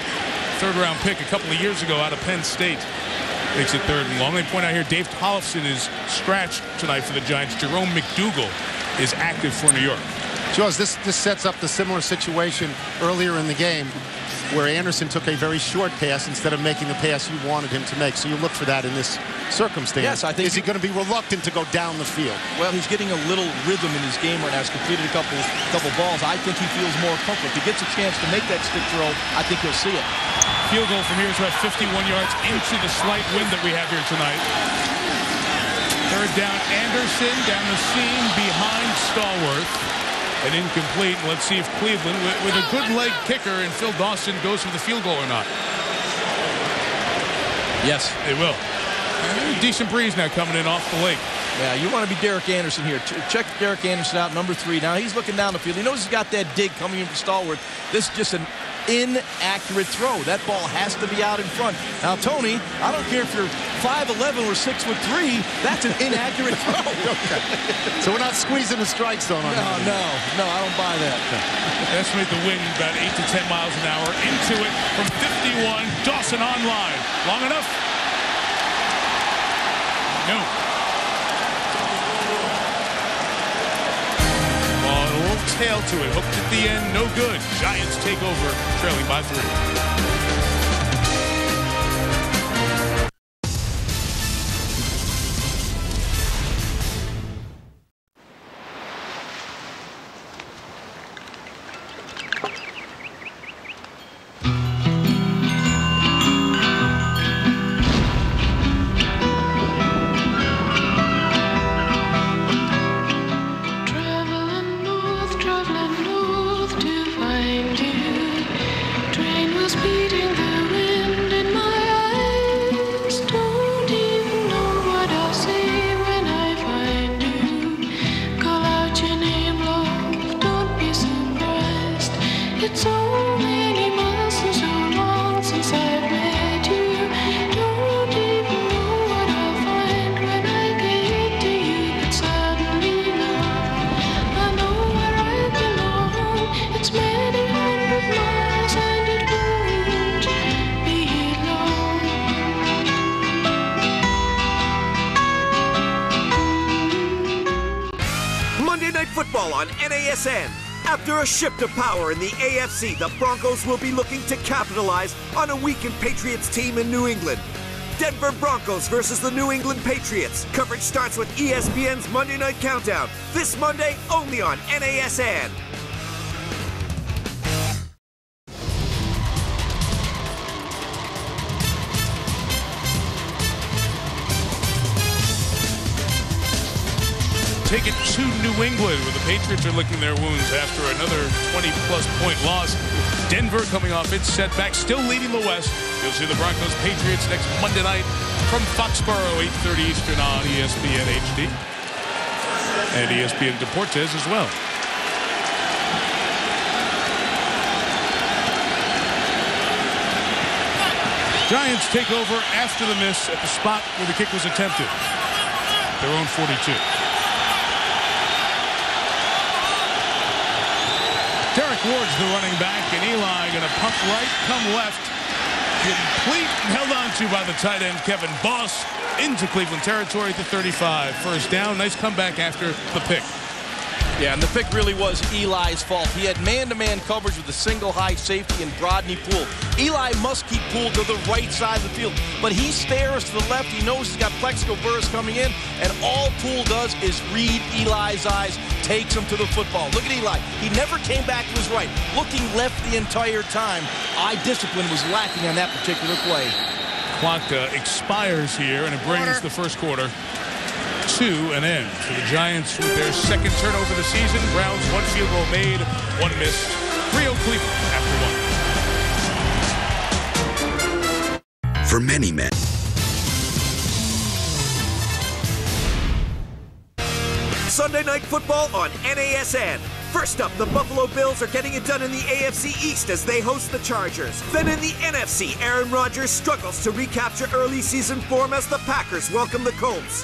Third round pick a couple of years ago out of Penn State. Makes it third and long. They point out here Dave Tollefson is scratched tonight for the Giants. Jerome McDougle is active for New York. Jaws, this, this sets up the similar situation earlier in the game where Anderson took a very short pass instead of making the pass you wanted him to make. So you look for that in this circumstance. Yes, I think Is he going to be reluctant to go down the field? Well, he's getting a little rhythm in his game right now. He's completed a couple couple balls. I think he feels more comfortable. If he gets a chance to make that stick throw, I think he'll see it. Field goal from here is about 51 yards into the slight wind that we have here tonight. Third down, Anderson down the seam behind Stallworth. And incomplete. Let's see if Cleveland, with, with a good leg kicker, and Phil Dawson goes for the field goal or not. Yes. They will. Decent breeze now coming in off the lake. Yeah, you want to be Derek Anderson here. Check Derek Anderson out, number three. Now he's looking down the field. He knows he's got that dig coming in from Stallworth. This is just an inaccurate throw. That ball has to be out in front. Now, Tony, I don't care if you're 5'11 or 6'3, that's an inaccurate throw. So we're not squeezing the strike zone on No, him. no, no, I don't buy that. Estimate the wind about 8 to 10 miles an hour. Into it from 51. Dawson online. Long enough? No. Ball, a little tail to it. Hooked at the end. No good. Giants take over, trailing by three. NASN. After a shift of power in the AFC, the Broncos will be looking to capitalize on a weakened Patriots team in New England. Denver Broncos versus the New England Patriots. Coverage starts with ESPN's Monday Night Countdown this Monday only on NASN. Take it to New England, where the Patriots are licking their wounds after another 20-plus point loss. Denver coming off its setback, still leading the West. You'll see the Broncos Patriots next Monday night from Foxborough, 8:30 Eastern on ESPN HD and ESPN Deportes as well. Giants take over after the miss at the spot where the kick was attempted. Their own 42. Derrick Ward's the running back, and Eli going to pump right, come left. Complete and held on to by the tight end, Kevin Boss, into Cleveland territory at the 35. First down, nice comeback after the pick. Yeah, and the pick really was Eli's fault. He had man-to-man coverage with a single high safety in Brodney Pool. Eli must keep Pool to the right side of the field, but he stares to the left. He knows he's got Plaxico Burress coming in, and all Pool does is read Eli's eyes, takes him to the football. Look at Eli. He never came back to his right, looking left the entire time. Eye discipline was lacking on that particular play. Clock uh, expires here, and it brings the first quarter to an end. For the Giants with their second turnover of the season. Browns one field goal made, one missed. 3-0 Cleveland after one. For many men, Sunday Night Football on NASN. First up, the Buffalo Bills are getting it done in the AFC East as they host the Chargers. Then in the NFC, Aaron Rodgers struggles to recapture early season form as the Packers welcome the Colts.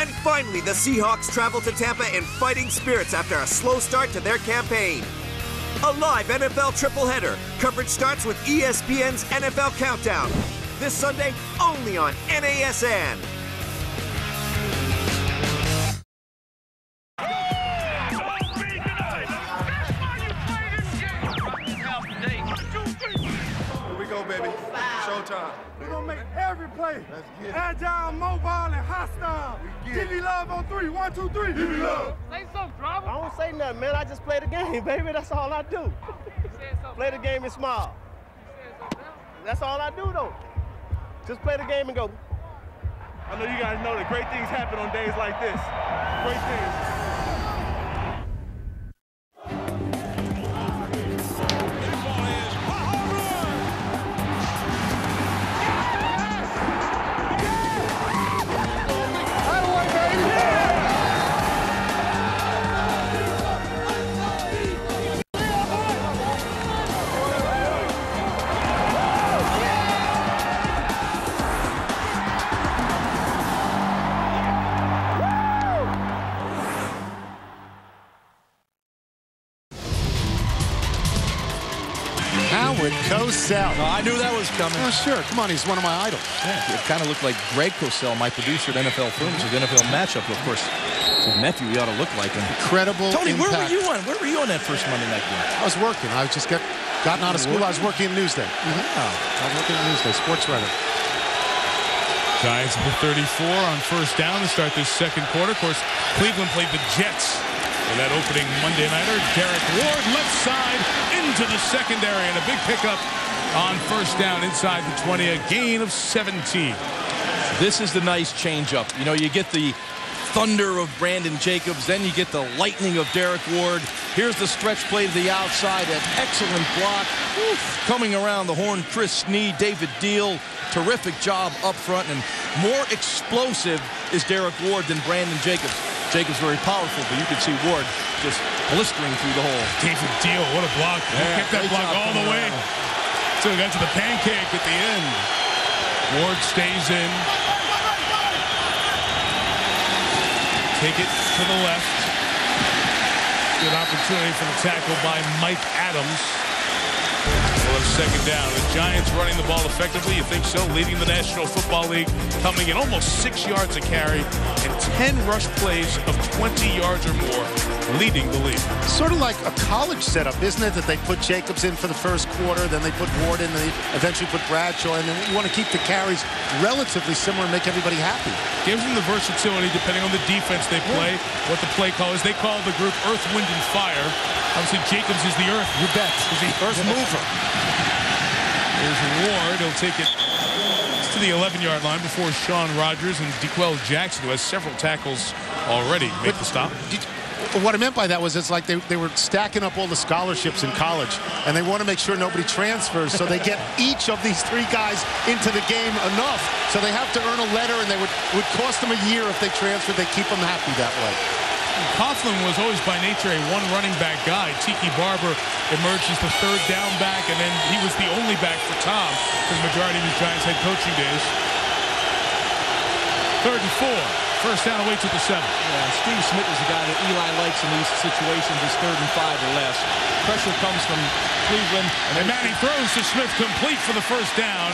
And finally, the Seahawks travel to Tampa in fighting spirits after a slow start to their campaign. A live NFL tripleheader. Coverage starts with ESPN's NFL Countdown. This Sunday, only on NASN. Let's get it. Agile, mobile, and hostile. Give me love on three. One, two, three. Give me love. Say something, driver. I don't say nothing, man. I just play the game, baby. That's all I do. play the game and smile. That's all I do, though. Just play the game and go. I know you guys know that great things happen on days like this. Great things. Cosell. I knew that was coming. Oh, sure. Come on, he's one of my idols. Yeah, it kind of looked like Greg Cosell, my producer at NFL Films, with NFL matchup. Of course, his nephew, he ought to look like him. Incredible Tony, where were you on? Where were you on that first Monday night game? I was working. I was just got gotten out of school. I was working in Newsday. Mm-hmm. I was working in Newsday, sports writer. Giants at the 34 on first down to start this second quarter. Of course, Cleveland played the Jets in that opening Monday nighter. Derrick Ward left side into the secondary and a big pickup on first down inside the 20. A gain of 17. This is the nice changeup. You know, you get the thunder of Brandon Jacobs, then you get the lightning of Derrick Ward. Here's the stretch play to the outside, an excellent block. Whew. Coming around the horn, Chris Snee, David Diehl, terrific job up front, and more explosive is Derrick Ward than Brandon Jacobs. Jacobs very powerful, but you can see Ward just blistering through the hole. David Diehl, what a block. He Yeah, kept that block all the way. around. So got to the pancake at the end. Ward stays in. Take it to the left. Good opportunity for the tackle by Mike Adams. Second down. The Giants running the ball effectively. You think so? Leading the National Football League, coming in almost six yards a carry and 10 rush plays of 20 yards or more, leading the league. Sort of like a college setup, isn't it? That they put Jacobs in for the first quarter, then they put Ward in, and they eventually put Bradshaw in. And you want to keep the carries relatively similar and make everybody happy. Gives them the versatility depending on the defense they play, what the play call is. They call the group Earth, Wind, and Fire. Obviously, Jacobs is the Earth. You bet. Is the Earth mover. There's Ward. He'll take it to the 11-yard line before Shaun Rogers and D'Qwell Jackson, who has several tackles already, make the stop. What I meant by that was it's like they, they were stacking up all the scholarships in college, and they want to make sure nobody transfers, so they get each of these three guys into the game enough, so they have to earn a letter, and they would would cost them a year if they transferred. They keep them happy that way. Coughlin was always by nature a one running back guy. Tiki Barber emerged as the third down back, and then he was the only back for Tom for the majority of his Giants head coaching days. Third and four. First down away to the seven. Yeah, Steve Smith is the guy that Eli likes in these situations, is third and five or less. Pressure comes from Cleveland. And Manning throws to Smith complete for the first down.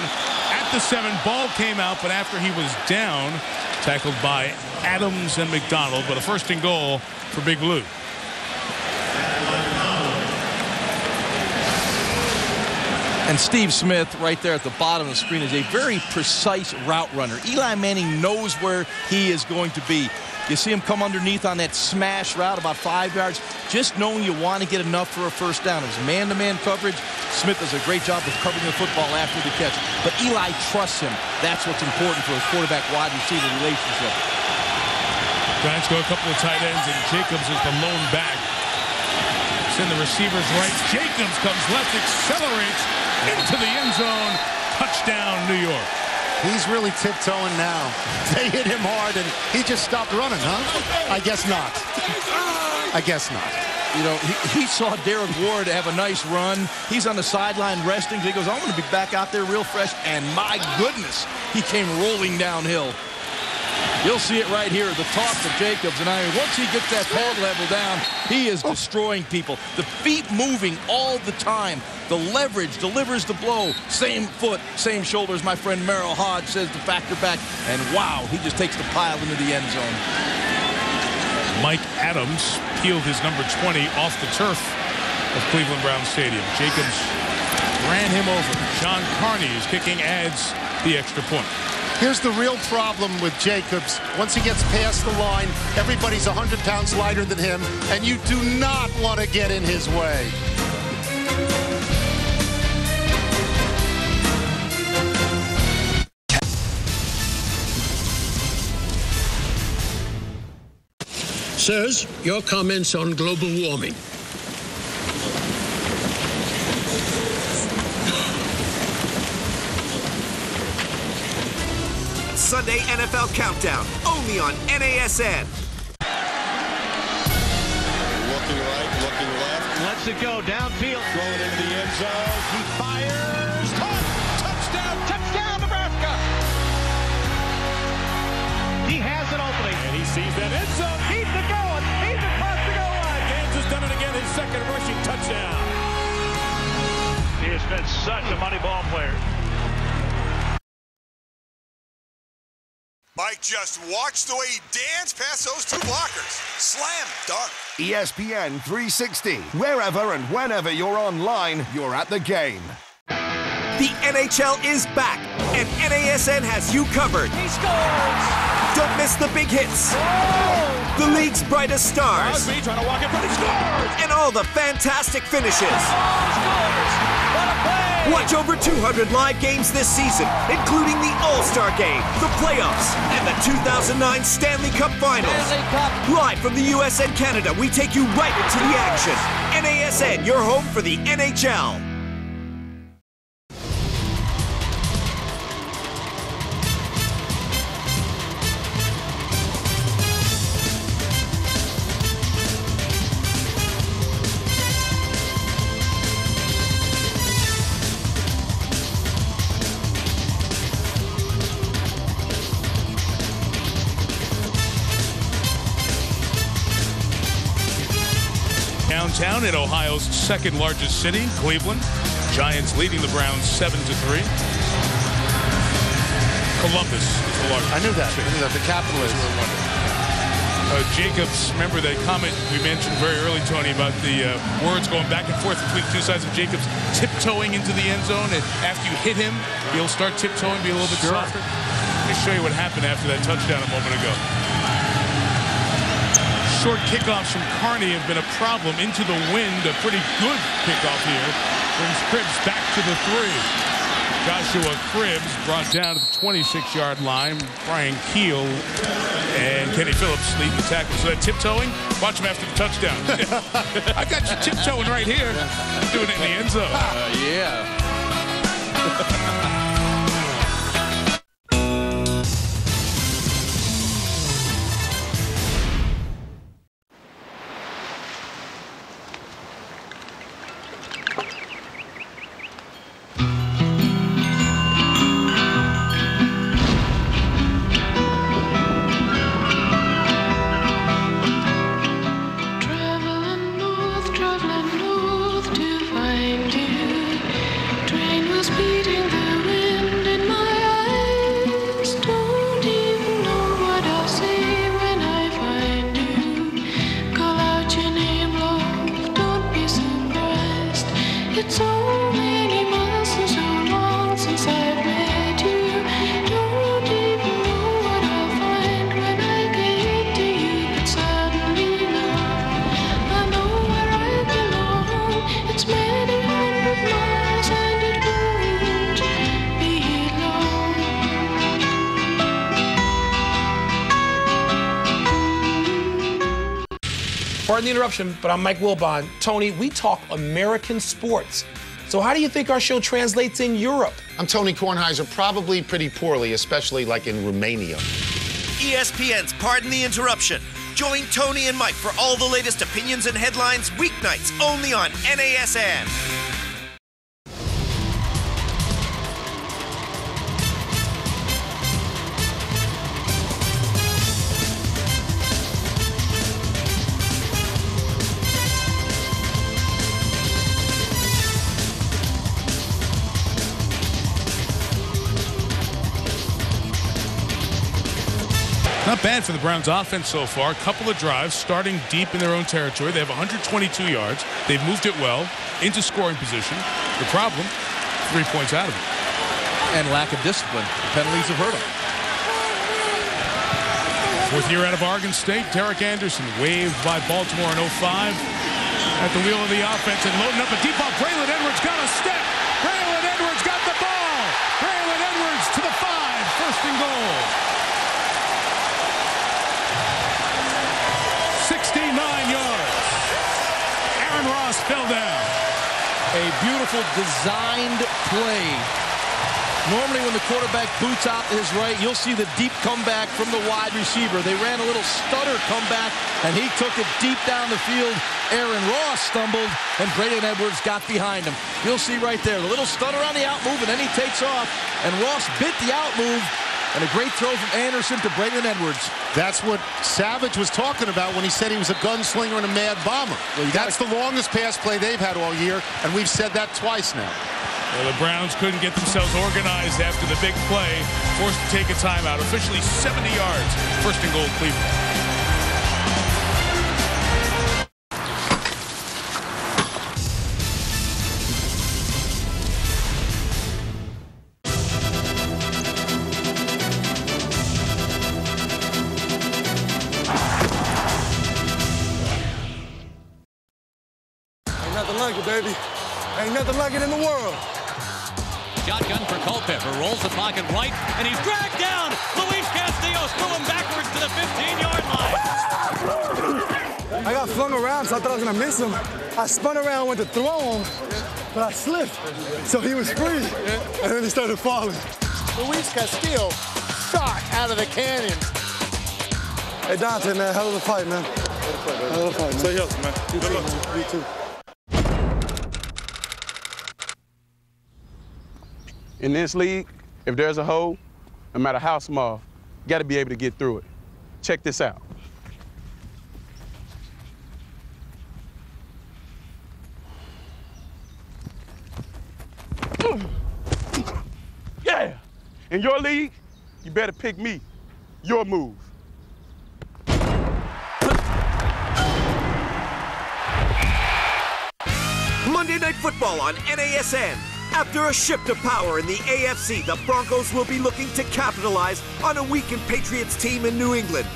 At the seven, ball came out, but after he was down, tackled by Adams and McDonald, but a first and goal for Big Blue. And Steve Smith, right there at the bottom of the screen, is a very precise route runner. Eli Manning knows where he is going to be. You see him come underneath on that smash route about five yards, just knowing you want to get enough for a first down. It was man-to-man coverage. Smith does a great job of covering the football after the catch. But Eli trusts him. That's what's important for his quarterback-wide receiver relationship. Giants go a couple of tight ends, and Jacobs is the lone back. Send the receivers right. Jacobs comes left, accelerates into the end zone. Touchdown, New York. He's really tiptoeing now. They hit him hard, and he just stopped running, huh? I guess not. I guess not. You know, he, he saw Derrick Ward have a nice run. He's on the sideline resting. He goes, I'm going to be back out there real fresh. And my goodness, he came rolling downhill. You'll see it right here, the toss of Jacobs. And I mean, once he gets that pad level down, he is oh. destroying people. The feet moving all the time. The leverage delivers the blow. Same foot, same shoulders. My friend Merril Hoge says the factor back. And wow, he just takes the pile into the end zone. Mike Adams peeled his number 20 off the turf of Cleveland Brown Stadium. Jacobs ran him over. John Carney is kicking adds the extra point. Here's the real problem with Jacobs. Once he gets past the line, everybody's 100 pounds lighter than him, and you do not want to get in his way. Sirs, your comments on global warming. Sunday NFL Countdown, only on NASN. Looking right, looking left. Lets it go downfield. Throwing into the end zone. He fires. Touchdown. Touchdown, Nebraska. He has an opening. And he sees that end zone. He's the going. He's across the goal line. James has done it again. His second rushing touchdown. He has been such a money ball player. Mike just watched the way he danced past those two blockers. Slam dunk. ESPN 360. Wherever and whenever you're online, you're at the game. The NHL is back, and NASN has you covered. He scores! Don't miss the big hits, the league's brightest stars, Crosby trying to walk in front. He scores! and all the fantastic finishes. Oh, Watch over 200 live games this season, including the All-Star Game, the playoffs, and the 2009 Stanley Cup Finals. Live from the U.S. and Canada, we take you right into the action. NASN, your home for the NHL. Downtown in Ohio's second largest city, Cleveland. Giants leading the Browns 7 to 3. Columbus is the largest. I knew that. I knew that. The capital is. Uh, Jacobs, remember that comment we mentioned very early, Tony, about the uh, words going back and forth between the two sides of Jacobs tiptoeing into the end zone. And after you hit him, he'll start tiptoeing, be a little bit Sure. softer. Let me show you what happened after that touchdown a moment ago. Short kickoffs from Carney have been a problem into the wind. A pretty good kickoff here. Brings Cribbs back to the three. Joshua Cribbs brought down to the 26-yard line. Bryan Kehl and Kenny Phillips leading the tackle. So that tiptoeing, watch him after the touchdown. I got you tiptoeing right here. Doing it in the end zone. Uh, yeah. interruption, but I'm Mike Wilbon. Tony, we talk American sports. So how do you think our show translates in Europe? I'm Tony Kornheiser, probably pretty poorly, especially like in Romania. ESPN's Pardon the Interruption. Join Tony and Mike for all the latest opinions and headlines weeknights only on NASN. Bad for the Browns offense so far. A couple of drives starting deep in their own territory. They have 122 yards. They've moved it well into scoring position. The problem, three points out of it. And lack of discipline. The Penalties have hurt them. Fourth year out of Oregon State, Derek Anderson waived by Baltimore in 05 at the wheel of the offense and loading up a deep ball. Braylon Edwards got a step. Braylon Edwards got the ball. Braylon Edwards to the five. First and goal. Ross fell down. A beautiful designed play. Normally when the quarterback boots out to his right, you'll see the deep comeback from the wide receiver. They ran a little stutter comeback, and he took it deep down the field. Aaron Ross stumbled, and Braylon Edwards got behind him. You'll see right there, the little stutter on the out move, and then he takes off, and Ross bit the out move, and a great throw from Anderson to Braylon Edwards. That's what Savage was talking about when he said he was a gunslinger and a mad bomber. That's the longest pass play they've had all year, and we've said that twice now. Well, the Browns couldn't get themselves organized after the big play, forced to take a timeout. Officially 70 yards. First and goal, Cleveland. So I thought I was gonna miss him. I spun around, went to throw him, but I slipped. So he was free, and then he started falling. Luis Castillo shot out of the canyon. Hey Dante, man, hell of a fight, man. Hell of a fight, man. Stay healthy, man. You Good too, luck. man. You too. In this league, if there's a hole, no matter how small, you got to be able to get through it. Check this out. Yeah. In your league, you better pick me. Your move. Monday Night Football on NASN. After a shift of power in the AFC, the Broncos will be looking to capitalize on a weakened Patriots team in New England.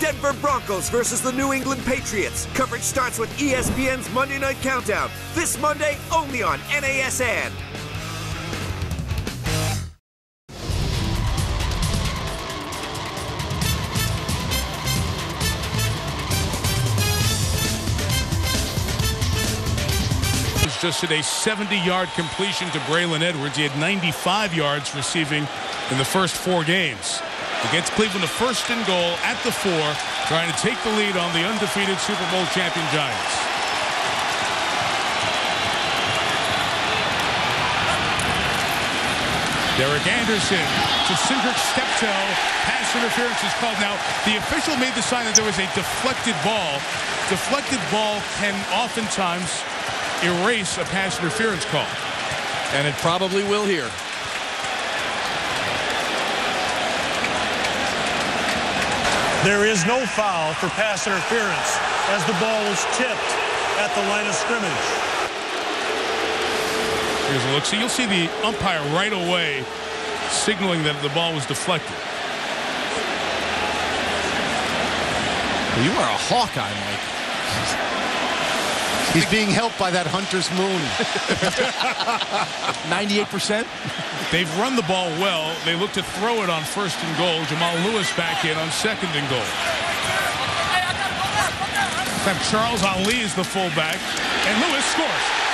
Denver Broncos versus the New England Patriots. Coverage starts with ESPN's Monday Night Countdown. This Monday, only on NASN. Just a 70-yard completion to Braylon Edwards. He had 95 yards receiving in the first four games. Against Cleveland, the first and goal at the four, trying to take the lead on the undefeated Super Bowl champion Giants. Derek Anderson to Syndric Steptoe. Pass interference is called. Now, the official made the sign that there was a deflected ball. Deflected ball can oftentimes erase a pass interference call. And it probably will here. There is no foul for pass interference as the ball was tipped at the line of scrimmage. Here's a look. So you'll see the umpire right away signaling that the ball was deflected. You are a Hawkeye, Mike. He's being helped by that Hunter's moon. 98%? They've run the ball well. They look to throw it on first and goal. Jamal Lewis back in on second and goal. Charles Ali is the fullback, and Lewis scores.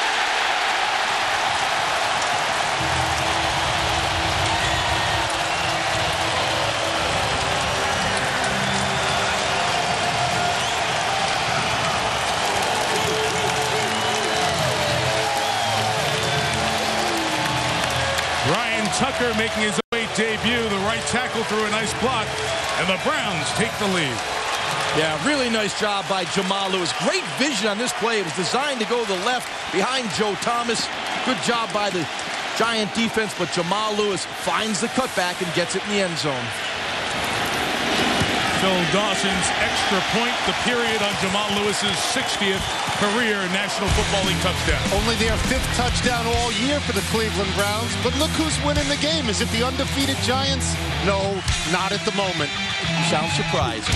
Tucker making his away debut. The right tackle threw a nice block, and the Browns take the lead. Yeah, really nice job by Jamal Lewis. Great vision on this play. It was designed to go to the left behind Joe Thomas. Good job by the Giant defense, but Jamal Lewis finds the cutback and gets it in the end zone. Phil Dawson's extra point, the period on Jamal Lewis's 60th career National Football League touchdown. Only their fifth touchdown all year for the Cleveland Browns. But look who's winning the game. Is it the undefeated Giants? No, not at the moment. Sounds surprising.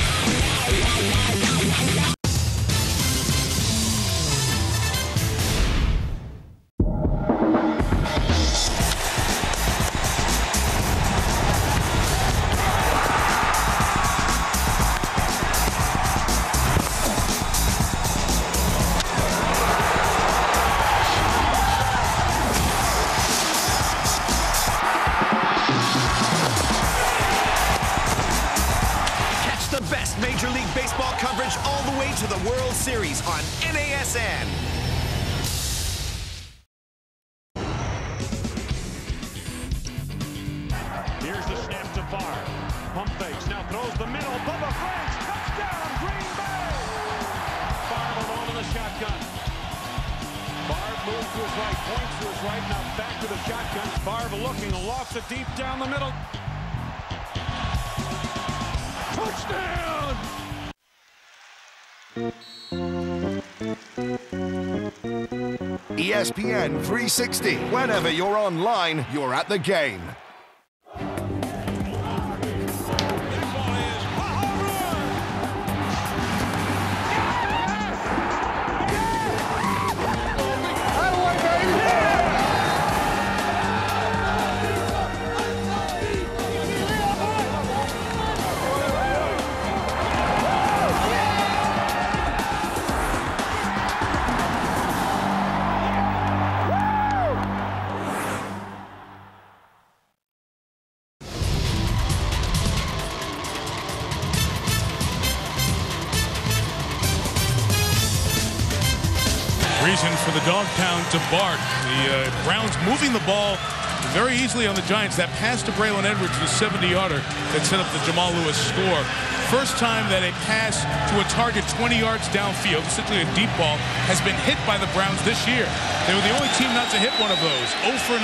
360. Whenever you're online, you're at the game. To Bart. The uh, Browns moving the ball very easily on the Giants. That pass to Braylon Edwards, the 70-yarder that set up the Jamal Lewis score. first time that a pass to a target 20 yards downfield, essentially a deep ball, has been hit by the Browns this year. They were the only team not to hit one of those. 0 for 9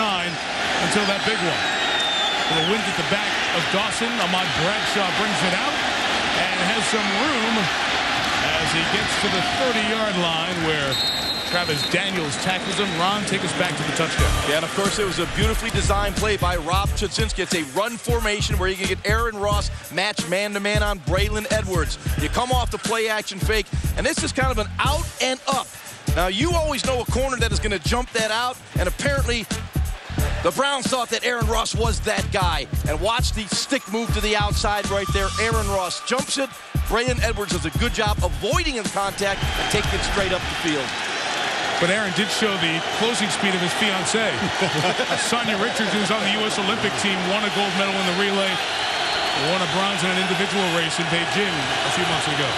until that big one. The wind at the back of Dawson. Ahmad Bradshaw brings it out and has some room as he gets to the 30-yard line where Travis Daniels tackles him. Ron, take us back to the touchdown. Yeah, and of course, it was a beautifully designed play by Rob Chudzinski. It's a run formation where you can get Aaron Ross matched man-to-man on Braylon Edwards. You come off the play action fake, and this is kind of an out and up. Now, you always know a corner that is going to jump that out, and apparently the Browns thought that Aaron Ross was that guy. And watch the stick move to the outside right there. Aaron Ross jumps it. Braylon Edwards does a good job avoiding the contact and taking it straight up the field. But Aaron did show the closing speed of his fiancee. Sanya Richards, who's on the U.S. Olympic team, won a gold medal in the relay, won a bronze in an individual race in Beijing a few months ago.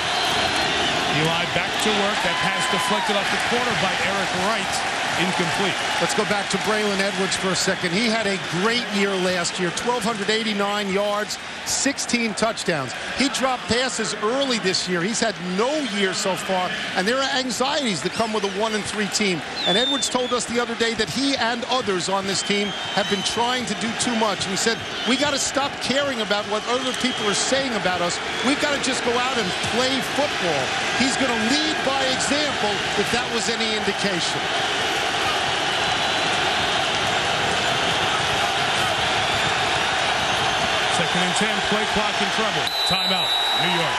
Eli back to work. That pass deflected off the corner by Eric Wright. Incomplete. Let's go back to Braylon Edwards for a second. He had a great year last year, 1,289 yards, 16 touchdowns. He dropped passes early this year. He's had no year so far, and there are anxieties that come with a one and three team. And Edwards told us the other day that he and others on this team have been trying to do too much. And he said, we got to stop caring about what other people are saying about us. We've got to just go out and play football. He's going to lead by example if that was any indication. Second and 10, play clock in trouble. Timeout, New York.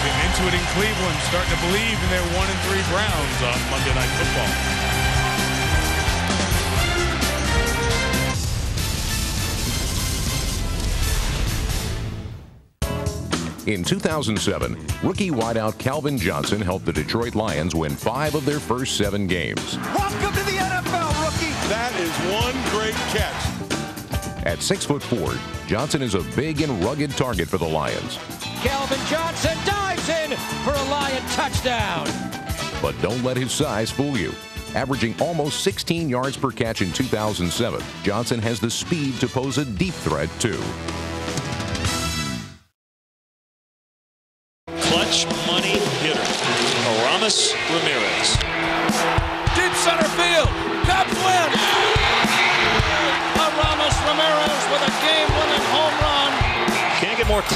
Getting into it in Cleveland, starting to believe in their 1 and 3 Browns on Monday Night Football. In 2007, rookie wideout Calvin Johnson helped the Detroit Lions win five of their first seven games. Welcome to the NFL, rookie. That is one great catch. At six foot four, Johnson is a big and rugged target for the Lions. Calvin Johnson dives in for a Lion touchdown. But don't let his size fool you. Averaging almost 16 yards per catch in 2007, Johnson has the speed to pose a deep threat too.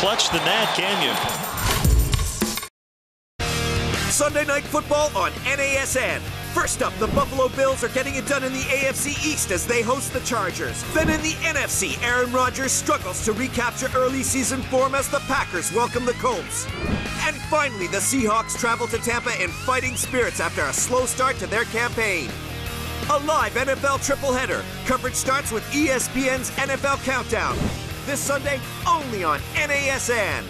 Clutch than that, can you? Sunday Night Football on NASN. First up, the Buffalo Bills are getting it done in the AFC East as they host the Chargers. Then in the NFC, Aaron Rodgers struggles to recapture early season form as the Packers welcome the Colts. And finally, the Seahawks travel to Tampa in fighting spirits after a slow start to their campaign. A live NFL tripleheader. Coverage starts with ESPN's NFL Countdown. This Sunday, only on NASN.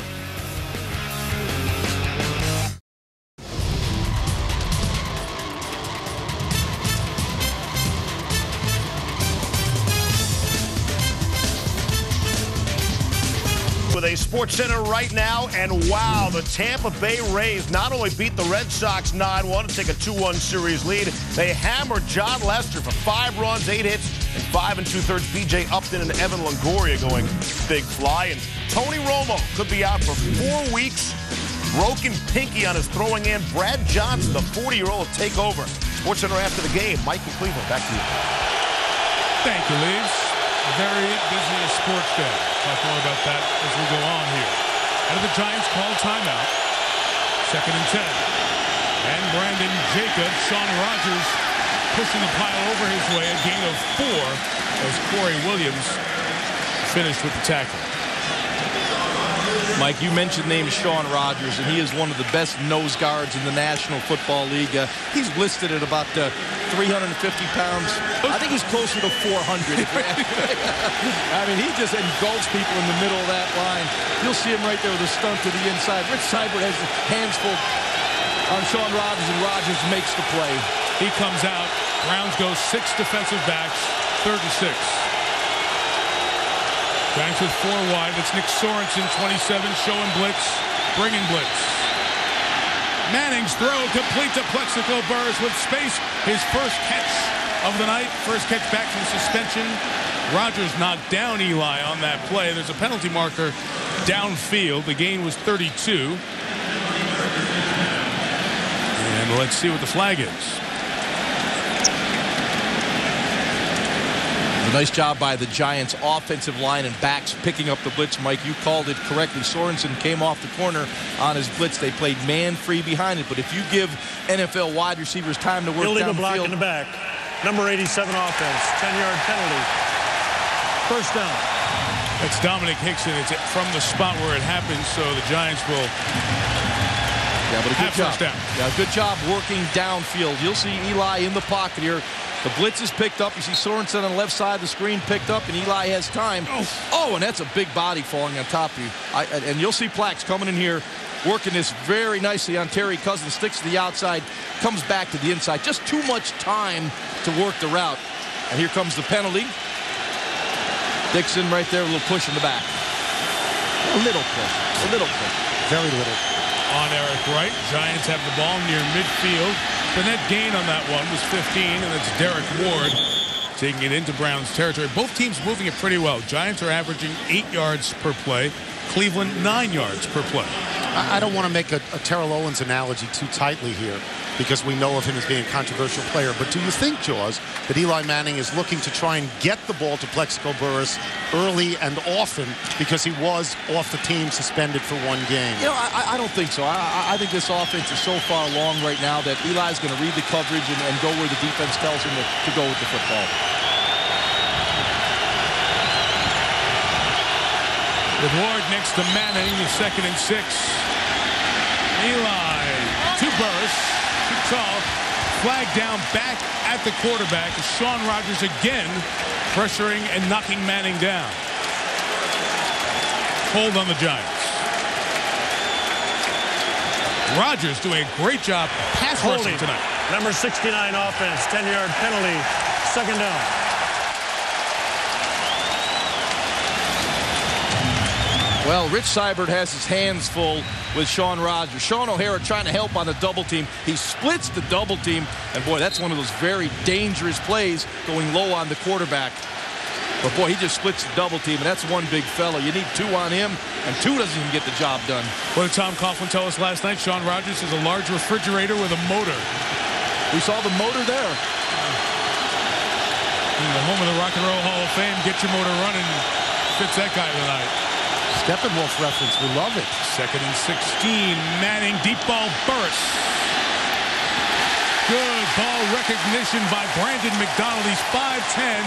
with a Sports Center right now. And wow, the Tampa Bay Rays not only beat the Red Sox 9-1 to take a 2-1 series lead, they hammered Jon Lester for five runs, eight hits, and five and two-thirds. B.J. Upton and Evan Longoria going big fly. And Tony Romo could be out for four weeks. Broken pinky on his throwing in. Brad Johnson, the 40-year-old, take over. Sports Center after the game. Mike in Cleveland, back to you. Thank you, Leaves. Very busy sports day. Talk more about that as we go on here. Of the Giants call timeout. Second and 10. And Brandon Jacobs, Shaun Rogers pushing the pile over his way. A gain of four as Corey Williams finished with the tackle. Mike, you mentioned the name Shaun Rogers, and he is one of the best nose guards in the National Football League. Uh, he's listed at about uh, 350 pounds. I think he's closer to 400. I mean, he just engulfs people in the middle of that line. You'll see him right there with a stunt to the inside. Rich Seubert has hands full on Shaun Rogers, and Rogers makes the play. He comes out. Browns go six defensive backs, third. Giants with four wide. It's Nick Sorensen, 27, showing blitz, bringing blitz. Manning's throw complete to Plaxico Burress with space. His first catch of the night. First catch back from suspension. Rogers knocked down Eli on that play. There's a penalty marker downfield. The gain was 32. And let's see what the flag is. Nice job by the Giants offensive line and backs picking up the blitz. Mike, you called it correctly. Sorensen came off the corner on his blitz. They played man free behind it. But if you give NFL wide receivers time to work Illegal downfield, block in the back. Number 87 offense. 10-yard penalty. First down. It's Domenik Hixon. It's from the spot where it happened, so the Giants will Yeah, but a good have job. down. Yeah, good job working downfield. You'll see Eli in the pocket here. The blitz is picked up. You see Sorensen on the left side of the screen picked up, and Eli has time. Oh, oh and that's a big body falling on top of you. I, and you'll see Plax coming in here, working this very nicely on Terry Cousins. Sticks to the outside, comes back to the inside. Just too much time to work the route. And here comes the penalty. Hixon right there, a little push in the back. A little push. A little push. Very little. On Eric Wright. Giants have the ball near midfield. The net gain on that one was 15, and it's Derrick Ward taking it into Browns territory. Both teams moving it pretty well. Giants are averaging eight yards per play. Cleveland, nine yards per play. I, I don't want to make a, a Terrell Owens analogy too tightly here because we know of him as being a controversial player. But do you think, Jaws, that Eli Manning is looking to try and get the ball to Plaxico Burress early and often because he was off the team suspended for one game? You know, I, I don't think so. I, I- I think this offense is so far along right now that Eli's going to read the coverage and, and go where the defense tells him to, to go with the football. With Ward next to Manning, the second and six. Eli to Burress, too tall. Flag down back at the quarterback. Shaun Rogers again pressuring and knocking Manning down. Hold on the Giants. Rogers doing a great job pass rushing Holding. tonight. Number 69 offense. 10-yard penalty. Second down. Well, Rich Seubert has his hands full with Shaun Rogers. Shaun O'Hara trying to help on the double team. He splits the double team, and boy, that's one of those very dangerous plays going low on the quarterback. But boy, he just splits the double team, and that's one big fella. You need two on him, and two doesn't even get the job done. What did Tom Coughlin tell us last night? Shaun Rogers is a large refrigerator with a motor. We saw the motor there. In the home of the Rock and Roll Hall of Fame, get your motor running. Fits that guy tonight. Steppenwolf reference. We love it. Second and 16. Manning, deep ball Burress. Good ball recognition by Brandon McDonald. He's 5'10".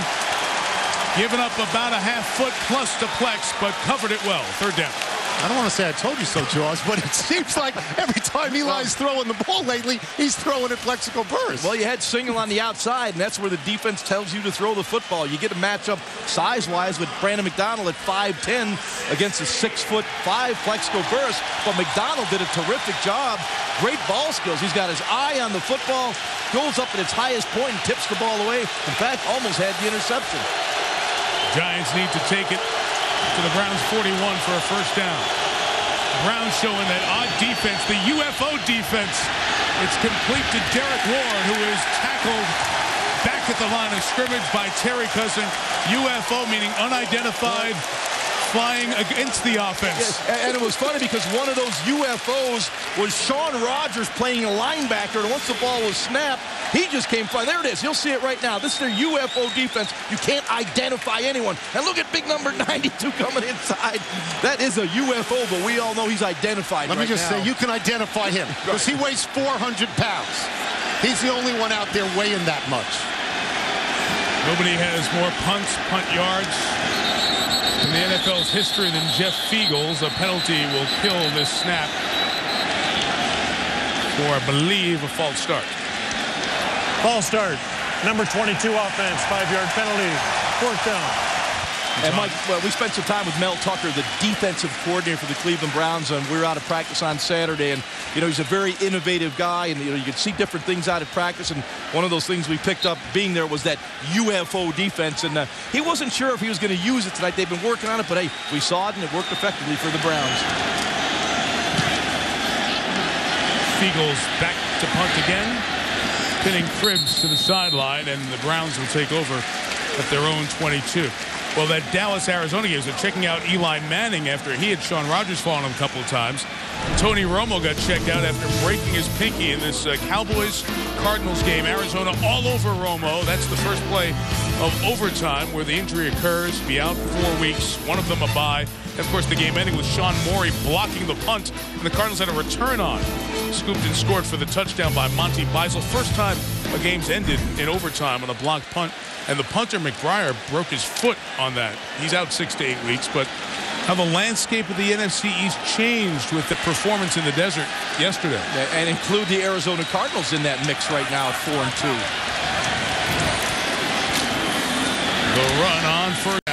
Giving up about a half foot plus to Plex, but covered it well. Third down. I don't want to say I told you so, Jaws, but it seems like every time Eli's throwing the ball lately, he's throwing at Plaxico Burress. Well, you had Single on the outside, and that's where the defense tells you to throw the football. You get a matchup size-wise with Brandon McDonald at 5'10 against a 6'5 Plaxico Burress, but McDonald did a terrific job. Great ball skills. He's got his eye on the football, goes up at its highest point and tips the ball away. In fact, almost had the interception. Giants need to take it to the Browns 41 for a first down. Browns showing that odd defense, the UFO defense. It's complete to Derrick Ward, who is tackled back at the line of scrimmage by Terry Cousin. UFO meaning unidentified, flying against the offense. Yes, and it was funny because one of those UFOs was Shaun Rogers playing a linebacker, and once the ball was snapped, he just came flying. There it is. You'll see it right now. This is their UFO defense. You can't identify anyone. And look at big number 92 coming inside. That is a UFO, but we all know he's identified Let right me just now. say, you can identify him because he weighs 400 pounds. He's the only one out there weighing that much. Nobody has more punts, punt yards in the NFL's history than Jeff Feagles. A penalty will kill this snap for, I believe, a false start. False start. Number 22 offense. Five-yard penalty. Fourth down. And Mike, well, we spent some time with Mel Tucker, the defensive coordinator for the Cleveland Browns, and we were out of practice on Saturday. And you know, he's a very innovative guy, and you know, you can see different things out of practice. And one of those things we picked up being there was that UFO defense, and uh, he wasn't sure if he was going to use it tonight. They've been working on it, but hey, we saw it, and it worked effectively for the Browns. Feagles back to punt again. pinning Cribbs to the sideline, and the Browns will take over at their own 22. Well, that Dallas Arizona game, so checking out Eli Manning after he had Shaun Rogers fall on him a couple of times. Tony Romo got checked out after breaking his pinky in this uh, Cowboys Cardinals game. Arizona all over Romo. That's the first play of overtime where the injury occurs. Be out four weeks. One of them a bye. And of course, the game ending with Sean Morey blocking the punt, and the Cardinals had a return on. Scooped and scored for the touchdown by Monty Beisel. First time a game's ended in overtime on a blocked punt. And the punter, McBriar, broke his foot on that. He's out six to eight weeks, but how the landscape of the NFC East changed with the performance in the desert yesterday. And include the Arizona Cardinals in that mix right now at 4 and 2. The run on first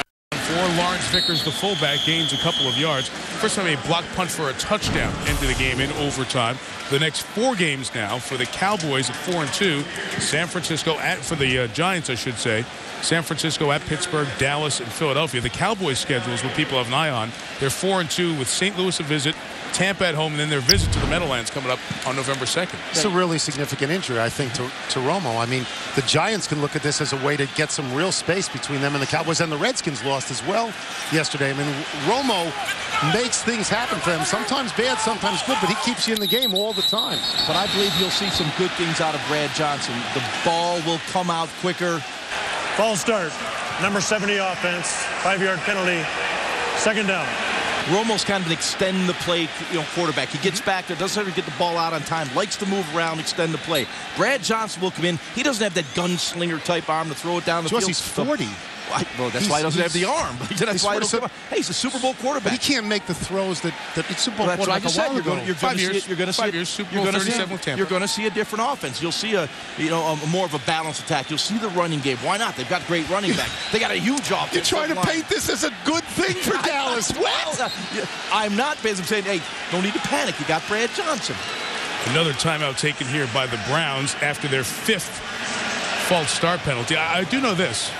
for Lawrence Vickers, the fullback, gains a couple of yards. First time a block punt for a touchdown into the game in overtime. The next four games now for the Cowboys at four and two. San Francisco at for the uh, Giants, I should say. San Francisco at Pittsburgh, Dallas, and Philadelphia. The Cowboys schedule is what people have an eye on. They're four and two with St. Louis a visit, Tampa at home, and then their visit to the Meadowlands coming up on November 2nd. It's a really significant injury, I think, to, to Romo. I mean, the Giants can look at this as a way to get some real space between them and the Cowboys, and the Redskins lost as well yesterday. I mean, Romo makes things happen for them, sometimes bad, sometimes good, but he keeps you in the game all the time. But I believe you'll see some good things out of Brad Johnson. The ball will come out quicker. False start. Number 70 offense. Five-yard penalty. Second down. Romo's kind of an extend the play you know, quarterback. He gets mm-hmm. back there, doesn't ever get the ball out on time, likes to move around, extend the play. Brad Johnson will come in. He doesn't have that gunslinger type arm to throw it down the Plus field. he's 40. I, well, that's He's- why he doesn't have the arm. That's he's why he 40, doesn't- hey, he's a Super Bowl quarterback. But he can't make the throws that, that it's Super Bowl Well, that's what I quarterback just a said. You're going, ago. you're going Five to see years. it. You're going to see Five years, Super you're Bowl gonna see 37 with Tampa. You're going to see a different offense. You'll see a, you know, a more of a balanced attack. You'll see the running game. Why not? They've got great running back. They got a huge offense. You're trying to paint this as a good thing for Dallas. Well, uh, I'm not because I'm saying, hey, don't need to panic. You got Brad Johnson. Another timeout taken here by the Browns after their fifth false start penalty. I, I do know this.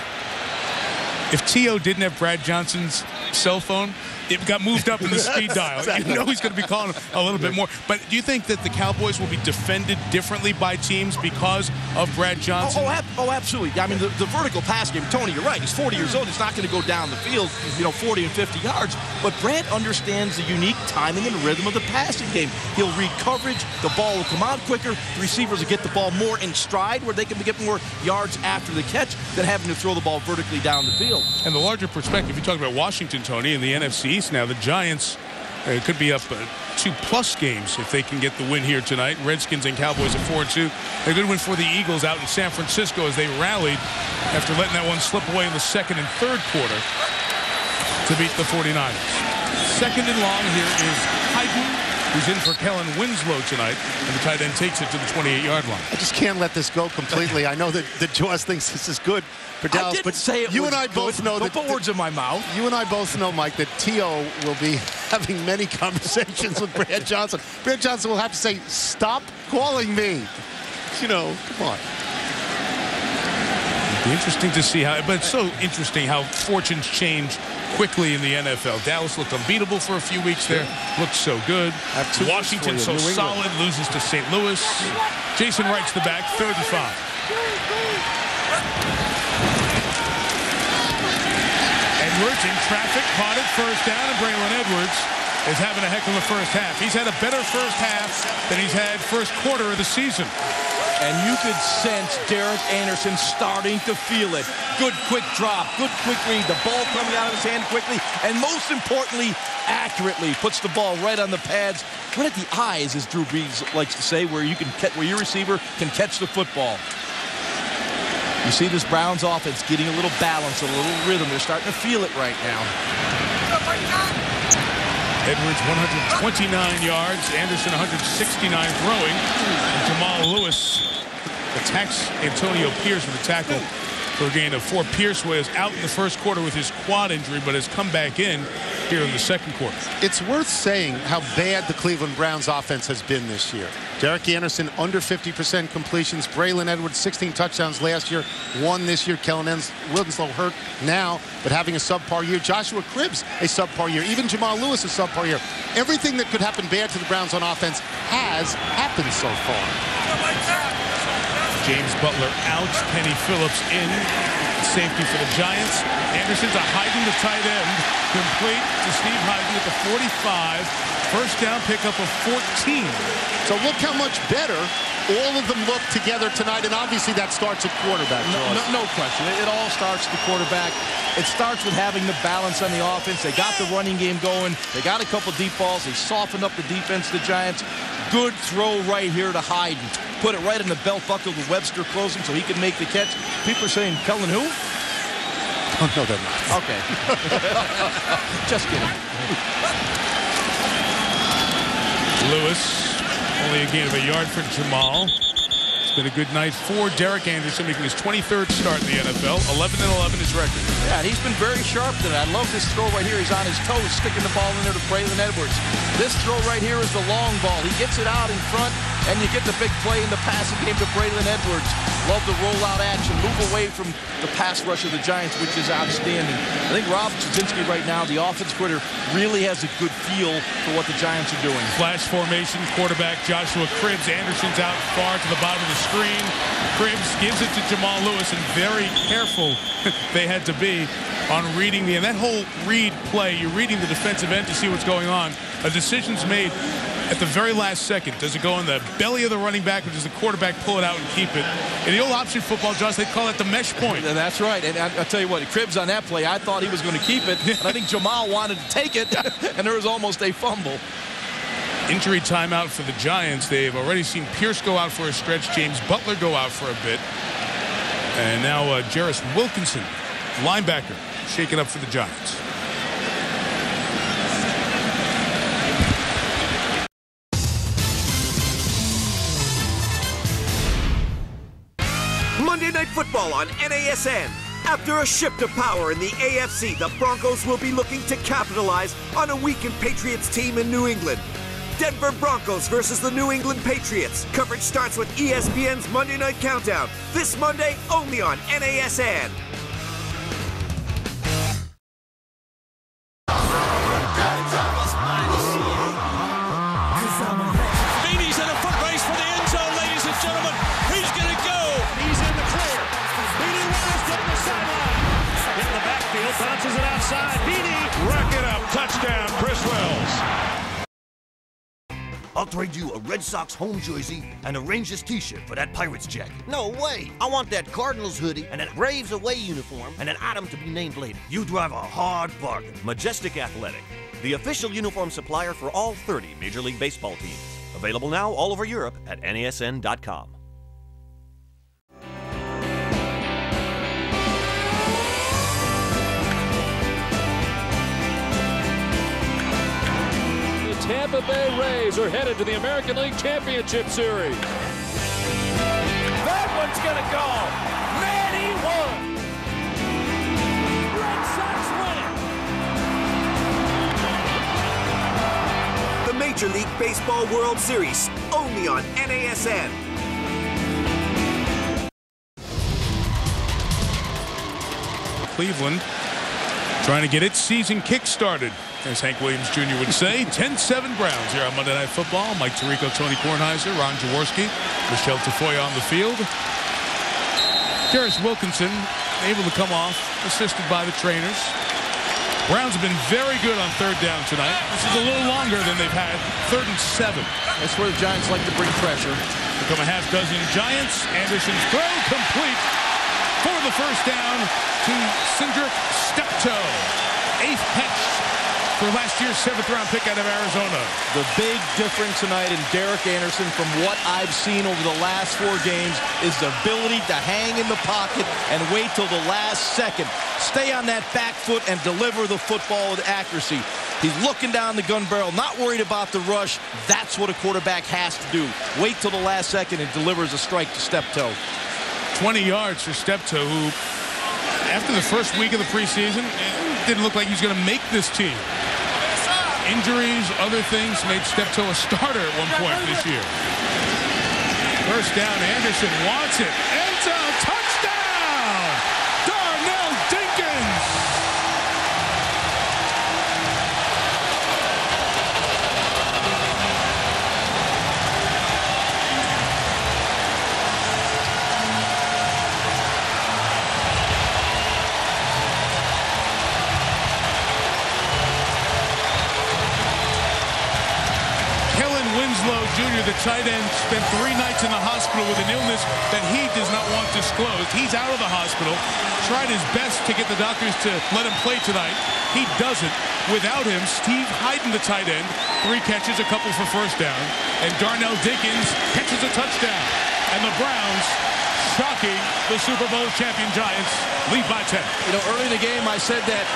If T.O. didn't have Brad Johnson's cell phone, it got moved up in the speed dial. You know he's going to be calling a little bit more. But do you think that the Cowboys will be defended differently by teams because of Brad Johnson? Oh, oh, oh, absolutely. I mean, the, the vertical pass game, Tony, you're right. He's 40 years old. He's not going to go down the field, you know, 40 and 50 yards. But Brad understands the unique timing and rhythm of the passing game. He'll read coverage. The ball will come out quicker. The receivers will get the ball more in stride where they can get more yards after the catch than having to throw the ball vertically down the field. And the larger perspective, you talk about Washington, Tony, in the NFC East now, the Giants uh, could be up uh, two plus games if they can get the win here tonight. Redskins and Cowboys at 4 2. A good win for the Eagles out in San Francisco as they rallied after letting that one slip away in the second and third quarter to beat the 49ers. Second and long here is who's in for Kellen Winslow tonight, and the tight end takes it to the 28-yard line. I just can't let this go completely. I know that, that Jaws thinks this is good for I Dallas, didn't but say it you was and I good. both know Don't that put words in my mouth. You and I both know, Mike, that T.O. will be having many conversations with Brad Johnson. Brad Johnson will have to say, "Stop calling me." You know, come on. Be interesting to see how, but it's so interesting how fortunes change quickly in the NFL. Dallas looked unbeatable for a few weeks there. Looked so good. Washington so for you, New England. solid, loses to St. Louis. Jason Wright's the back, third and five. Edwards in traffic, caught it first down, and Braylon Edwards is having a heck of a first half. He's had a better first half than he's had first quarter of the season. And you could sense Derek Anderson starting to feel it. Good quick drop, good quick read, the ball coming out of his hand quickly, and most importantly, accurately puts the ball right on the pads, right at the eyes, as Drew Brees likes to say, where you can catch, where your receiver can catch the football. You see this Browns offense getting a little balance, a little rhythm. They're starting to feel it right now. Edwards 129 yards, Anderson 169 throwing. And Jamal Lewis attacks Antonio Pierce with a tackle for a gain of four. Pierce was out in the first quarter with his quad injury, but has come back in here in the second quarter. It's worth saying how bad the Cleveland Browns offense has been this year. Derek Anderson under 50% completions. Braylon Edwards 16 touchdowns last year, one this year. Kellen Winslow hurt now, but having a subpar year. Joshua Cribbs a subpar year. Even Jamal Lewis a subpar year. Everything that could happen bad to the Browns on offense has happened so far. James Butler out, Kenny Phillips in. Safety for the Giants. Anderson to Heiden, the tight end. Complete to Steve Heiden at the 45. First down pickup of 14. So look how much better all of them look together tonight, and obviously that starts at quarterback. No, no, no question. It, it all starts at the quarterback. It starts with having the balance on the offense. They got the running game going. They got a couple deep balls. They softened up the defense, the Giants. Good throw right here to Heiden. Put it right in the belt buckle with Webster closing so he can make the catch. People are saying, Kellen who? Oh, no, they're not. Okay. Just kidding. Lewis, only a gain of a yard for Jamal. It's been a good night for Derek Anderson, making his 23rd start in the NFL. 11 and 11 his record. Yeah, he's been very sharp today. I love this throw right here. He's on his toes, sticking the ball in there to Braylon Edwards. This throw right here is the long ball. He gets it out in front, and you get the big play in the passing game to Braylon Edwards. Love the rollout action. Move away from the pass rush of the Giants, which is outstanding. I think Rob Chudzinski right now, the offense quitter, really has a good feel for what the Giants are doing. Flash formation, quarterback Joshua Cribbs. Anderson's out far to the bottom of the screen. Cribbs gives it to Jamal Lewis, and very careful they had to be on reading the, and that whole read play, you're reading the defensive end to see what's going on. A decision's made at the very last second. Does it go in the belly of the running back, or does the quarterback pull it out and keep it? In the old option football, Josh, they call it the mesh point. And that's right. And I, will tell you what, Cribbs on that play, I thought he was going to keep it. And I think Jamal wanted to take it, and there was almost a fumble. Injury timeout for the Giants. They've already seen Pierce go out for a stretch, James Butler go out for a bit. And now uh, Gerris Wilkinson, linebacker, shaking up for the Giants. Monday Night Football on NASN. After a shift of power in the AFC, the Broncos will be looking to capitalize on a weakened Patriots team in New England. Denver Broncos versus the New England Patriots. Coverage starts with ESPN's Monday Night Countdown. This Monday, only on NASN. Trade you a Red Sox home jersey and a Rangers t-shirt for that Pirates jacket. No way. I want that Cardinals hoodie and that Braves away uniform and an item to be named later. You drive a hard bargain. Majestic Athletic, the official uniform supplier for all 30 Major League Baseball teams. Available now all over Europe at NASN.com. Tampa Bay Rays are headed to the American League Championship Series. That one's going to go. Manny won. Red Sox win. The Major League Baseball World Series, only on NASN. Cleveland trying to get its season kick-started, as Hank Williams Jr. would say. 10-7 Browns here on Monday Night Football. Mike Tirico, Tony Kornheiser, Ron Jaworski, Michelle Tafoya on the field. Gerris Wilkinson able to come off, assisted by the trainers. Browns have been very good on third down tonight. This is a little longer than they've had. Third and seven. That's where the Giants like to bring pressure. Become a half dozen Giants. Anderson's throw complete for the first down to Syndric Steptoe. Eighth catch for last year's seventh round pick out of Arizona. The big difference tonight in Derek Anderson from what I've seen over the last four games is the ability to hang in the pocket and wait till the last second. Stay on that back foot and deliver the football with accuracy. He's looking down the gun barrel, not worried about the rush. That's what a quarterback has to do. Wait till the last second and delivers a strike to Steptoe. 20 yards for Steptoe, who, after the first week of the preseason, didn't look like he was going to make this team. Injuries, other things made Steptoe a starter at one point this year. First down, Anderson wants it. End zone, tight end spent three nights in the hospital with an illness that he does not want disclosed. He's out of the hospital. Tried his best to get the doctors to let him play tonight. He doesn't. Without him, Steve Heiden, the tight end, three catches, a couple for first down. And Darnell Dinkins catches a touchdown. And the Browns shocking the Super Bowl champion Giants lead by 10. You know, early in the game, I said that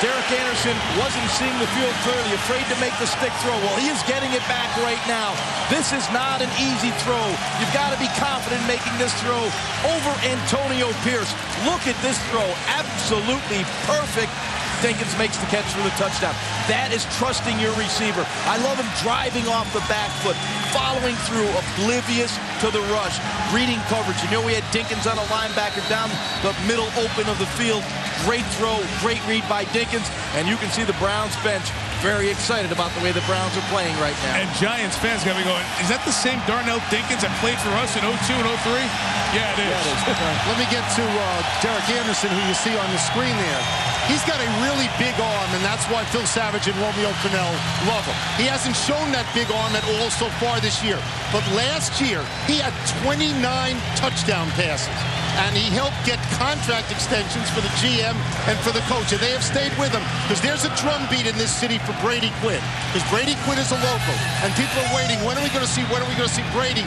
Derek Anderson wasn't seeing the field clearly, afraid to make the stick throw. Well, he is getting it back right now. This is not an easy throw. You've got to be confident making this throw over Antonio Pierce. Look at this throw. Absolutely perfect. Dinkins makes the catch for the touchdown. That is trusting your receiver. I love him driving off the back foot, following through, oblivious to the rush, reading coverage. You know we had Dinkins on a linebacker down the middle open of the field. Great throw, great read by Dinkins, and you can see the Browns bench very excited about the way the Browns are playing right now. And Giants fans got me going, is that the same Darnell Dinkins that played for us in 02 and 03? Yeah, it is. Yeah, it is. Let me get to uh, Derek Anderson, who you see on the screen there. He's got a really big arm, and that's why Phil Savage and Romeo Crennel love him. He hasn't shown that big arm at all so far this year. But last year, he had 29 touchdown passes. And he helped get contract extensions for the GM and for the coach. And they have stayed with him because there's a drumbeat in this city for Brady Quinn. Because Brady Quinn is a local. And people are waiting. When are we going to see, when are we going to see Brady?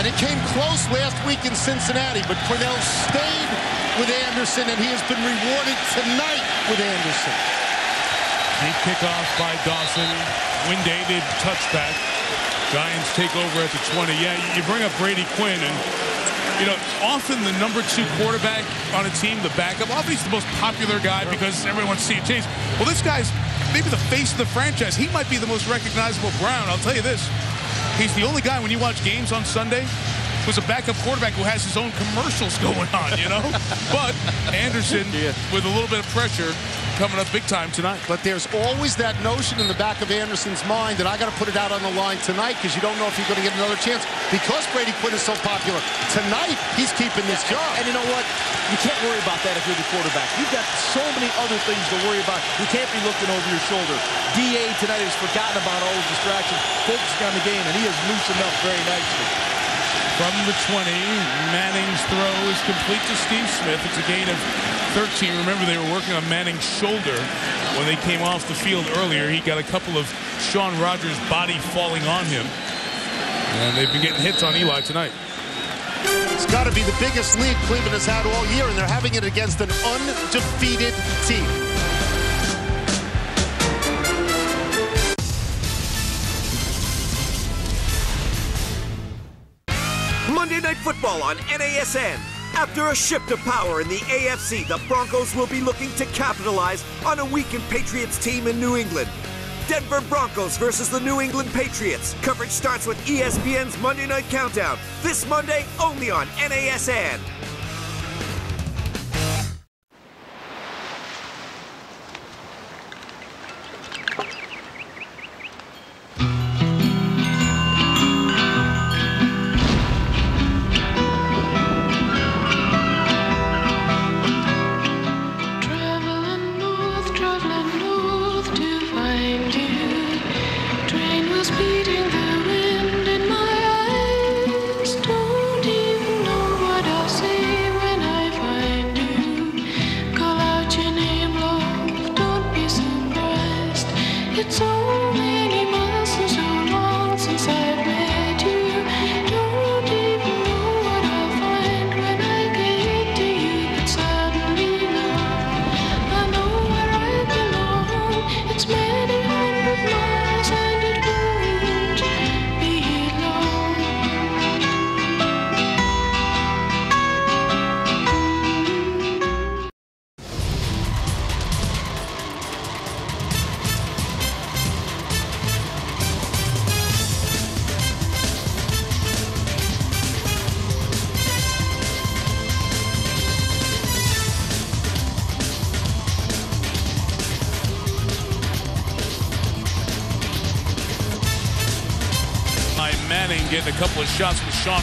And it came close last week in Cincinnati. But Crennel stayed with Anderson, and he has been rewarded tonight with Anderson. Deep kickoff by Dawson. Win-David touchback. Giants take over at the 20. Yeah, you bring up Brady Quinn, and you know, often the number two quarterback on a team, the backup, often he's the most popular guy because everyone wants to see a change. Well, this guy's maybe the face of the franchise. He might be the most recognizable Brown. I'll tell you this. He's the only guy when you watch games on Sunday who's a backup quarterback who has his own commercials going on, you know? but Anderson, yeah. with a little bit of pressure, coming up big time tonight. But there's always that notion in the back of Anderson's mind that I got to put it out on the line tonight because you don't know if you're going to get another chance because Brady Quinn is so popular. Tonight, he's keeping this job. And, and you know what? You can't worry about that if you're the quarterback. You've got so many other things to worry about. You can't be looking over your shoulder. DA tonight has forgotten about all the distractions, focusing on the game, and he has loosened up very nicely. From the 20, Manning's throw is complete to Steve Smith. It's a gain of 13. Remember, they were working on Manning's shoulder when they came off the field earlier. He got a couple of Shaun Rogers' body falling on him. And they've been getting hits on Eli tonight. It's got to be the biggest lead Cleveland has had all year, and they're having it against an undefeated team. Football on NASN. After a shift of power in the AFC, the Broncos will be looking to capitalize on a weakened Patriots team in New England. Denver Broncos versus the New England Patriots. Coverage starts with ESPN's Monday Night Countdown. This Monday, only on NASN.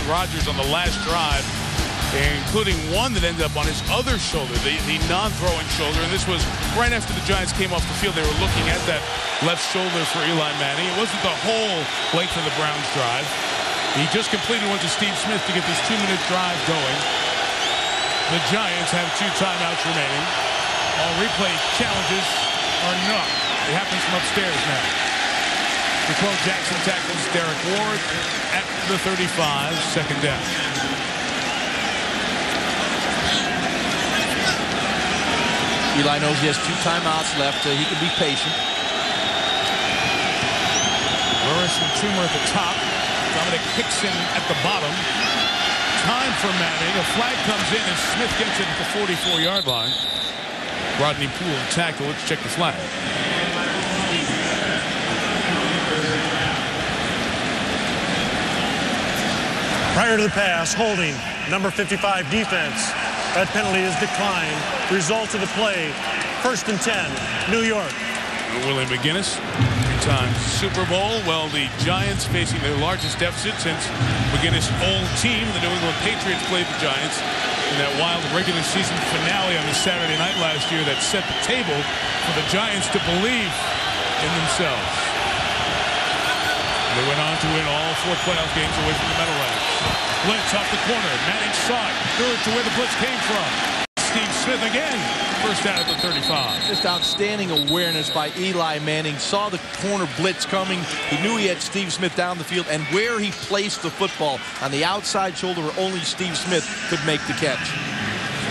Rogers on the last drive, including one that ended up on his other shoulder, the, the non-throwing shoulder. And this was right after the Giants came off the field. They were looking at that left shoulder for Eli Manning. It wasn't the whole length of the Browns drive. He just completed one to Steve Smith to get this two-minute drive going. The Giants have two timeouts remaining. All replay challenges are not. It happens from upstairs now. D'Qwell Jackson tackles Derrick Ward at the 35, second down. Eli knows he has two timeouts left. Uh, he can be patient. Burress and Toomer at the top. Domenik Hixon at the bottom. Time for Manning. A flag comes in and Smith gets it at the 44-yard line. Brodney Pool tackle. Let's check the flag. Prior to the pass, holding, number 55 defense. That penalty is declined. Result of the play, first and 10, New York. Willie McGinest, two-time Super Bowl. Well, the Giants facing their largest deficit since McGinest' old team, the New England Patriots, played the Giants in that wild regular season finale on the Saturday night last year that set the table for the Giants to believe in themselves. They went on to win all four playoff games away from the Meadowlands. Blitz off the corner. Manning saw it. Threw it to where the blitz came from. Steve Smith again. First down at the 35. Just outstanding awareness by Eli Manning. Saw the corner blitz coming. He knew he had Steve Smith down the field and where he placed the football on the outside shoulder where only Steve Smith could make the catch.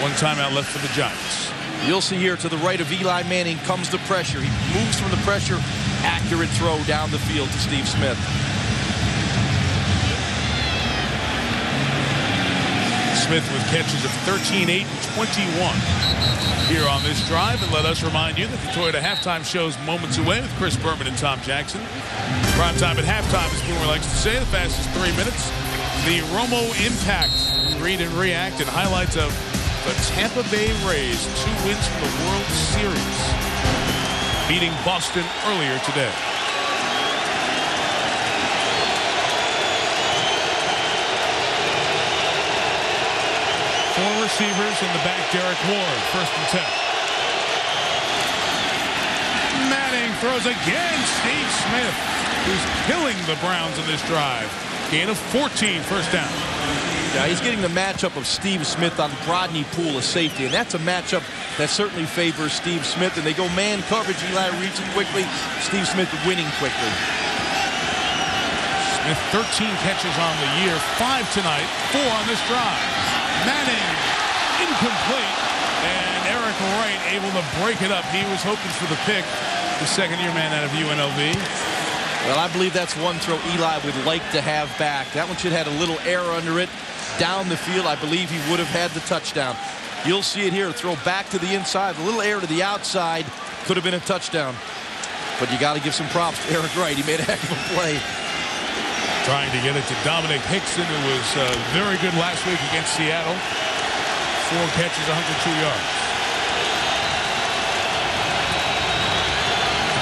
One timeout left for the Giants. You'll see here to the right of Eli Manning comes the pressure. He moves from the pressure. Accurate throw down the field to Steve Smith. Smith with catches of 13, 8, and 21 here on this drive. And let us remind you that the Toyota halftime show's moments away with Chris Berman and Tom Jackson. Prime time at halftime, as Boomer likes to say, the fastest three minutes. The Romo Impact. Read and react and highlights of the Tampa Bay Rays. Two wins from the World Series. Beating Boston earlier today. Four receivers in the back. Derrick Ward, first and 10. Manning throws again. Steve Smith, who's killing the Browns in this drive. Gain of 14, first down. Yeah, he's getting the matchup of Steve Smith on Brodney Pool, a safety, and that's a matchup that certainly favors Steve Smith. And they go man coverage. Eli reads it quickly. Steve Smith winning quickly. Smith 13 catches on the year, five tonight, four on this drive. Manning incomplete, and Eric Wright able to break it up. He was hoping for the pick, the second-year man out of UNLV. Well, I believe that's one throw Eli would like to have back. That one should have had a little air under it. Down the field, I believe he would have had the touchdown. You'll see it here. Throw back to the inside. A little air to the outside. Could have been a touchdown. But you got to give some props to Eric Wright. He made a heck of a play. Trying to get it to Domenik Hixon, who was uh, very good last week against Seattle. Four catches, 102 yards.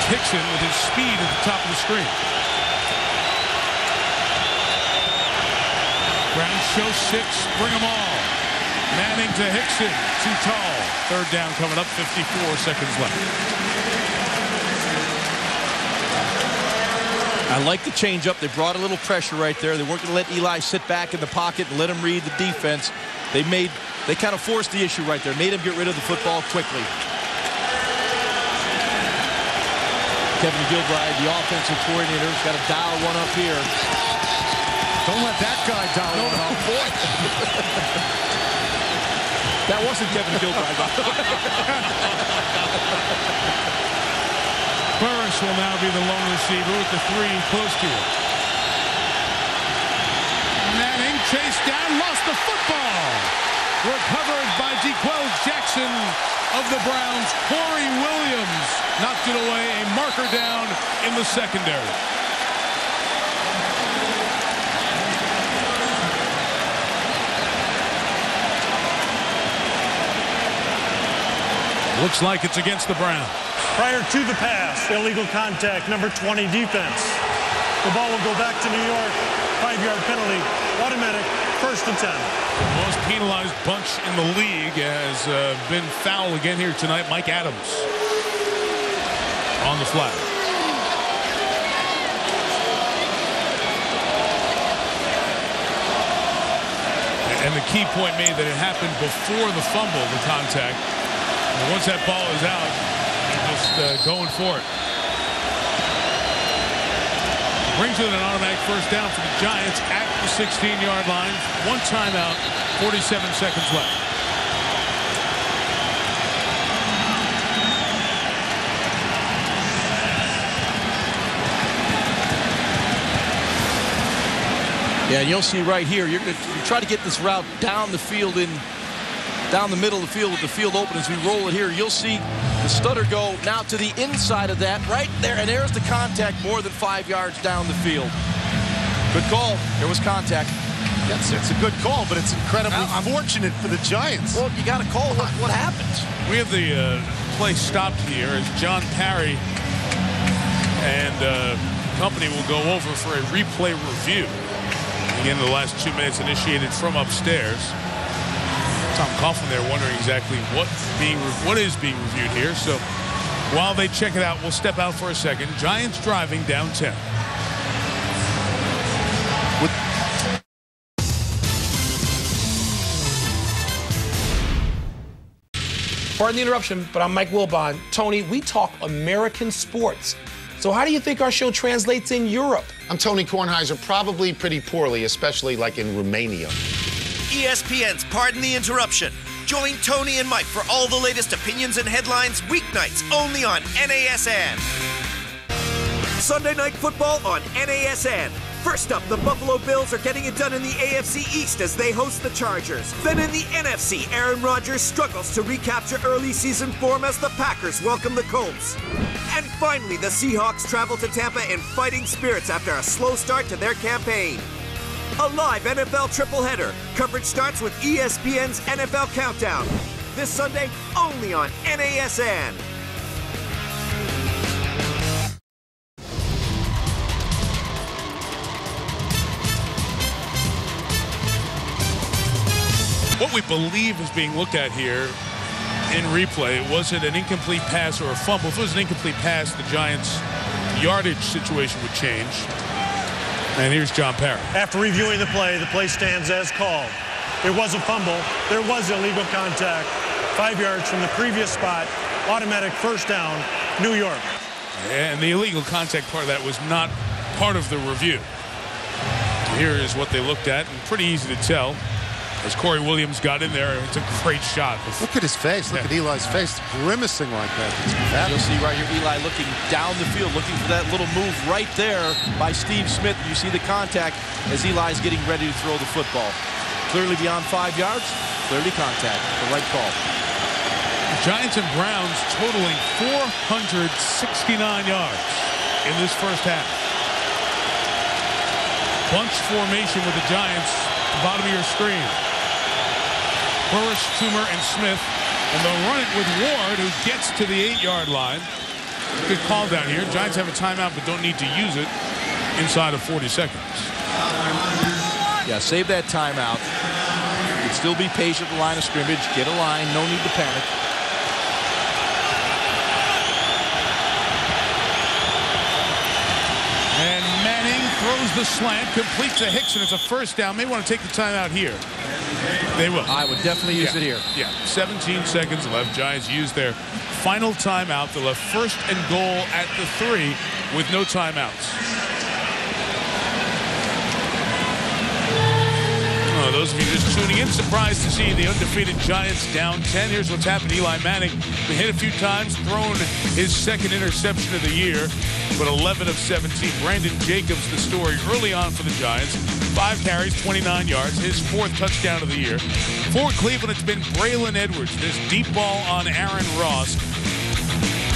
Hixon with his speed at the top of the screen. Brown show six, bring them all. Manning to Hixon, too tall. Third down coming up, 54 seconds left. I like the change up. They brought a little pressure right there. They weren't going to let Eli sit back in the pocket and let him read the defense. They made, they kind of forced the issue right there, made him get rid of the football quickly. Kevin Gilbride, the offensive coordinator, has got to dial one up here. Don't let that guy dial no, one up. Boy. that wasn't Kevin Gilbride. Burress will now be the lone receiver with the three close to him. Manning chased down, lost the football. Recovered by D'Qwell Jackson of the Browns. Corey Williams knocked it away. A marker down in the secondary. Looks like it's against the Browns. Prior to the pass, illegal contact, number 20 defense. The ball will go back to New York. Five-yard penalty, automatic, first and 10. The most penalized bunch in the league has uh, been foul again here tonight. Mike Adams on the flag. And the key point made that it happened before the fumble, the contact. And once that ball is out, just uh, going for it. Brings in an automatic first down for the Giants at the 16-yard line. One timeout, 47 seconds left. Yeah, you'll see right here, you're going to try to get this route down the field in down the middle of the field with the field open as we roll it here. You'll see the stutter go now to the inside of that right there, and there's the contact more than five yards down the field. Good call. There was contact. Yes, it's a good call, but it's incredibly fortunate for the Giants. Well, you got to call what, what happens. We have the uh, play stopped here as John Parry and uh, company will go over for a replay review. Again, the last two minutes initiated from upstairs. Tom Coughlin there wondering exactly what being what is being reviewed here. So while they check it out, we'll step out for a second. Giants driving down 10. Pardon the interruption, but I'm Mike Wilbon. Tony, we talk American sports. So how do you think our show translates in Europe? I'm Tony Kornheiser, probably pretty poorly, especially like in Romania. ESPN's Pardon the Interruption. Join Tony and Mike for all the latest opinions and headlines weeknights only on NASN. Sunday Night Football on NASN. First up, the Buffalo Bills are getting it done in the AFC East as they host the Chargers. Then in the NFC, Aaron Rodgers struggles to recapture early season form as the Packers welcome the Colts. And finally, the Seahawks travel to Tampa in fighting spirits after a slow start to their campaign. A live NFL triple-header. Coverage starts with ESPN's NFL Countdown. This Sunday, only on NASN. What we believe is being looked at here in replay, was it an incomplete pass or a fumble? If it was an incomplete pass, the Giants' yardage situation would change. And here's John Parry. After reviewing the play, the play stands as called. There was a fumble. There was illegal contact. Five yards from the previous spot. Automatic first down, New York. And the illegal contact part of that was not part of the review. Here is what they looked at, and pretty easy to tell. As Corey Williams got in there, it's a great shot. Look at his face. Look Yeah. at Eli's face, grimacing like that. It's You'll see right here Eli looking down the field, looking for that little move right there by Steve Smith. You see the contact as Eli's getting ready to throw the football. Clearly beyond five yards, clearly contact. The right call. Giants and Browns totaling 469 yards in this first half. Bunch formation with the Giants, the bottom of your screen. Burress, Toomer, and Smith. And they'll run it with Ward, who gets to the eight-yard line. Good call down here. Giants have a timeout, but don't need to use it inside of 40 seconds. Yeah, save that timeout. You can still be patient at the line of scrimmage. Get a line. No need to panic. And Manning throws the slant, completes a Hicks, and it's a first down. May want to take the timeout here. They will. I would definitely use Yeah. it here. Yeah, 17 seconds left. Giants use their final timeout. They'll have first and goal at the three with no timeouts. Those of you just tuning in, surprised to see the undefeated Giants down 10. Here's what's happened. Eli Manning been hit a few times, thrown his second interception of the year, but 11 of 17. Brandon Jacobs, the story early on for the Giants. Five carries, 29 yards, his fourth touchdown of the year. For Cleveland, it's been Braylon Edwards. This deep ball on Aaron Ross.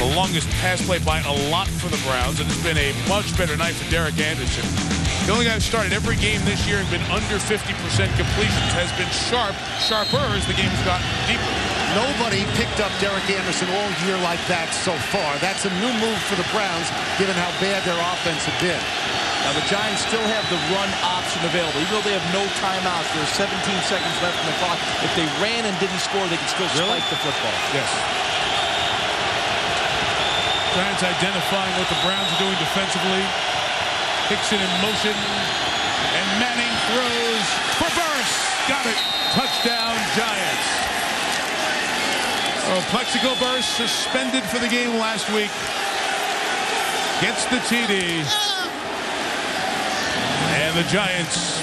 The longest pass play by a lot for the Browns, and it's been a much better night for Derek Anderson. The only guy who started every game this year and been under 50% completions has been sharp, sharper as the game's gotten deeper. Nobody picked up Derek Anderson all year like that so far. That's a new move for the Browns, given how bad their offense had been. Now the Giants still have the run option available. Even though they have no timeouts, there's 17 seconds left in the clock. If they ran and didn't score, they could still spike the football. Yes. Giants identifying what the Browns are doing defensively. Hixon in motion. And Manning throws for Burress. Got it. Touchdown, Giants. Oh, Plaxico Burress suspended for the game last week. Gets the TD. And the Giants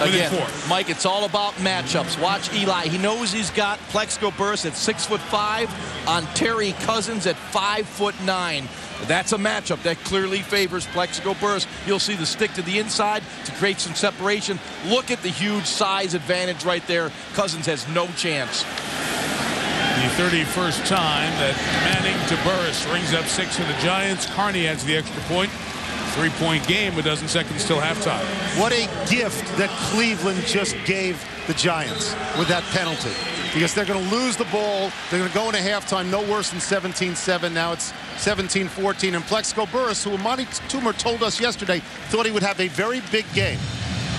Again. Mike, it's all about matchups. Watch Eli. He knows he's got Plaxico Burress at six foot five on Terry Cousins at five foot nine. That's a matchup that clearly favors Plaxico Burress. You'll see the stick to the inside to create some separation. Look at the huge size advantage right there. Cousins has no chance. The 31st time that Manning to Burress rings up six for the Giants. Carney adds the extra point. Three-point game, a dozen seconds till halftime. What a gift that Cleveland just gave the Giants with that penalty. Because they're going to lose the ball. They're going to go into halftime no worse than 17-7. Now it's 17-14. And Plaxico Burress, who Amani Toomer told us yesterday, thought he would have a very big game.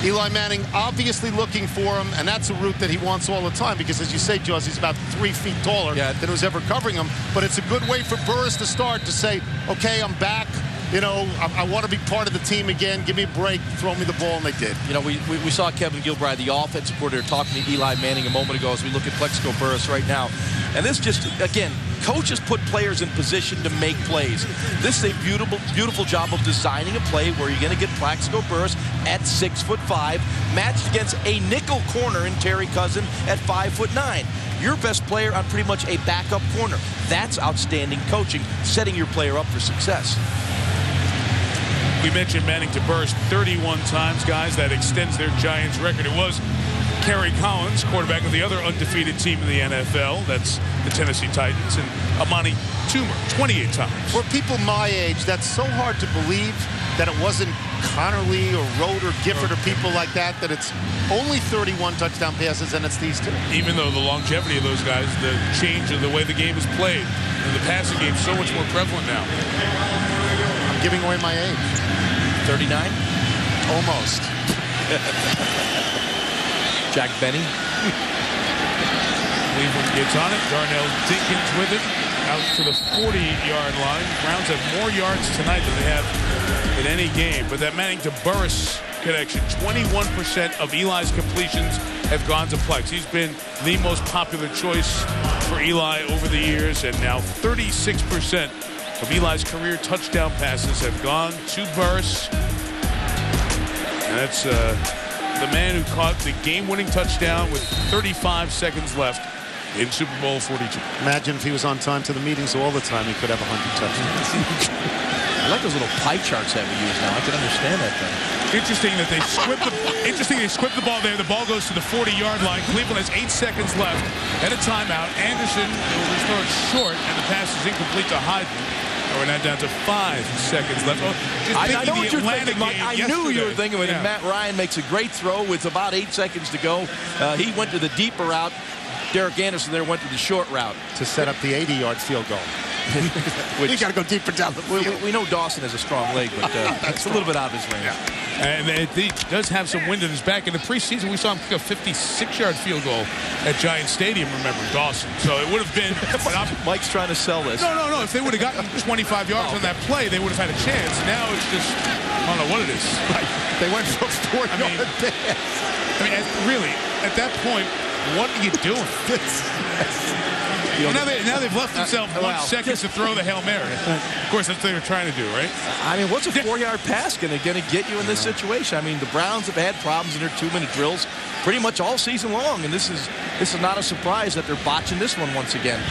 Eli Manning obviously looking for him, and that's a route that he wants all the time because, as you say, Jaws, he's about three feet taller than who's ever covering him. But it's a good way for Burress to start to say, okay, I'm back. You know, I, I want to be part of the team again. Give me a break. Throw me the ball, and they did. You know, we, we, we saw Kevin Gilbride, the offensive coordinator, talking to Eli Manning a moment ago as we look at Plaxico Burress right now. And this just, again, coaches put players in position to make plays. This is a beautiful, beautiful job of designing a play where you're going to get Plaxico Burress at six foot five, matched against a nickel corner in Terry Cousin at five foot nine. Your best player on pretty much a backup corner. That's outstanding coaching, setting your player up for success. We mentioned Manning to Burress 31 times, guys. That extends their Giants record. It was Kerry Collins, quarterback of the other undefeated team in the NFL. That's the Tennessee Titans. And Amani Toomer, 28 times. For people my age, that's so hard to believe that it wasn't Conerly or Rote or Gifford or people like that, that it's only 31 touchdown passes and it's these two. Even though the longevity of those guys, the change of the way the game is played, and the passing game is so much more prevalent now. I'm giving away my age. 39? Almost. Jack Benny. Cleveland gets on it. Darnell Dinkins with it. Out to the 40-yard line. Browns have more yards tonight than they have in any game. But that Manning to Burress connection, 21% of Eli's completions have gone to Plex. He's been the most popular choice for Eli over the years, and now 36% of Eli's career touchdown passes have gone to Burress. And that's uh, the man who caught the game-winning touchdown with 35 seconds left in Super Bowl 42. Imagine if he was on time to the meetings all the time, he could have 100 touchdowns. I like those little pie charts that we use now. I can understand that thing. Interesting that they squib the interesting they squib the ball there. The ball goes to the 40-yard line. Cleveland has eight seconds left and a timeout. Anderson will throw it short, and the pass is incomplete to Heiden. We're now down to five seconds left. Oh, just I, I know what you're Atlanta thinking, Mike. game I knew you were thinking of it. And Matt Ryan makes a great throw with about eight seconds to go. Uh, he went to the deeper route. Derek Anderson there went to the short route. to set up the 80-yard field goal. Which, you got to go deeper down the we, field. we, we know Dawson has a strong leg, but uh, it's a little bit out of his range. And he does have some wind in his back. In the preseason, we saw him kick a 56-yard field goal at Giant Stadium, remember, Dawson. So it would have been... Mike's trying to sell this. no, no, no. If they would have gotten 25 yards on that play, they would have had a chance. Now it's just... I don't know what it is. They went for four I mean- I mean, really, at that point, what are you doing? Well, now, they, now they've left uh, themselves one wow. second to throw the Hail Mary. Of course, that's what they were trying to do, right? I mean, what's a four-yard pass going to get you in this situation? I mean, the Browns have had problems in their two-minute drills pretty much all season long, and this is this is not a surprise that they're botching this one once again.